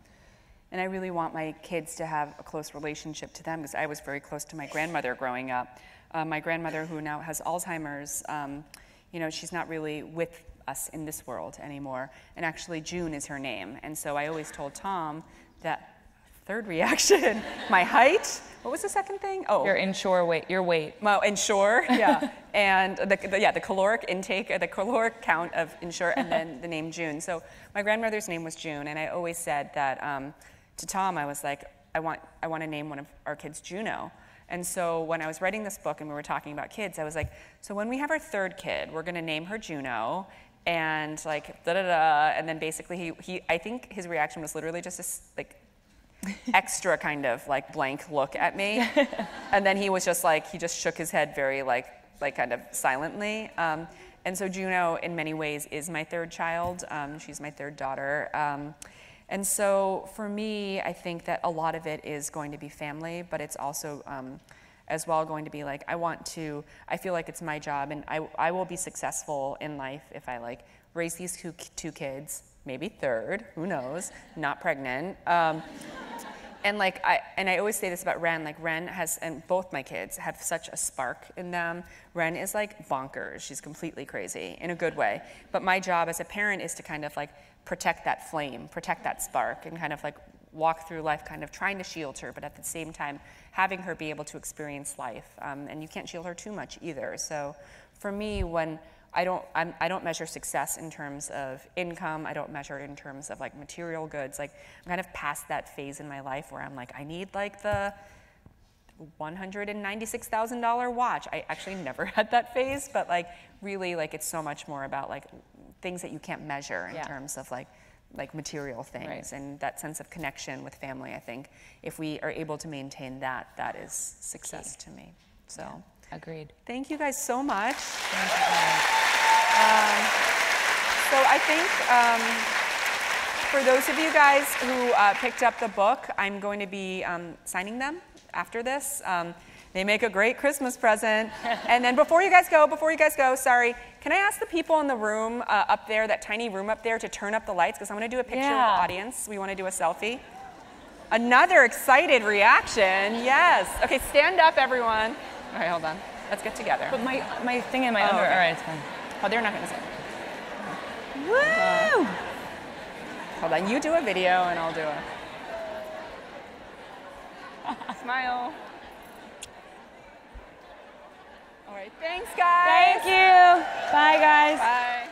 [SPEAKER 1] and I really want my kids to have a close relationship to them because I was very close to my grandmother growing up. Uh, my grandmother, who now has Alzheimer's, um, you know, she's not really with us in this world anymore. And actually, June is her name. And so I always told Tom that third reaction, my height. What was the second thing?
[SPEAKER 2] Oh, your Ensure weight. Your weight.
[SPEAKER 1] My Ensure, yeah, and the, the, yeah the caloric intake, the caloric count of Ensure, and then the name June. So my grandmother's name was June, and I always said that um, to Tom. I was like, I want I want to name one of our kids Juno. And so when I was writing this book and we were talking about kids, I was like, so when we have our third kid, we're going to name her Juno, and like da da da, and then basically he, he I think his reaction was literally just this like extra kind of like blank look at me. and then he was just like, he just shook his head very like, like kind of silently. Um, and so Juno, in many ways, is my third child. Um, she's my third daughter. Um, and so for me, I think that a lot of it is going to be family, but it's also um, as well going to be like, I want to, I feel like it's my job and I, I will be successful in life if I like raise these two, two kids, maybe third, who knows, not pregnant. Um, and like I and I always say this about Ren. Like Ren has, and both my kids have such a spark in them. Ren is like bonkers. She's completely crazy in a good way. But my job as a parent is to kind of like protect that flame, protect that spark, and kind of like walk through life, kind of trying to shield her, but at the same time having her be able to experience life. Um, and you can't shield her too much either. So for me, when I don't, I'm, I do not measure success in terms of income. I don't measure in terms of like material goods. Like I'm kind of past that phase in my life where I'm like, I need like the $196,000 watch. I actually never had that phase, but like really like it's so much more about like things that you can't measure in yeah. terms of like like material things right. and that sense of connection with family. I think if we are able to maintain that, that is success Key. to me. So. Yeah.
[SPEAKER 2] Agreed.
[SPEAKER 1] Thank you guys so much. Um, so I think um, for those of you guys who uh, picked up the book, I'm going to be um, signing them after this. Um, they make a great Christmas present. and then before you guys go, before you guys go, sorry, can I ask the people in the room uh, up there, that tiny room up there, to turn up the lights? Because I want to do a picture yeah. of the audience. We want to do a selfie. Another excited reaction, yes. Okay, stand up, everyone. All right, hold on. Let's get together.
[SPEAKER 2] But my my thing in my oh, under. Okay. All right, it's fine.
[SPEAKER 1] Oh, they're not gonna say. Woo! Hold on. You do a video, and I'll do a smile. All right. Thanks, guys.
[SPEAKER 2] Thank you. Bye, guys.
[SPEAKER 1] Bye.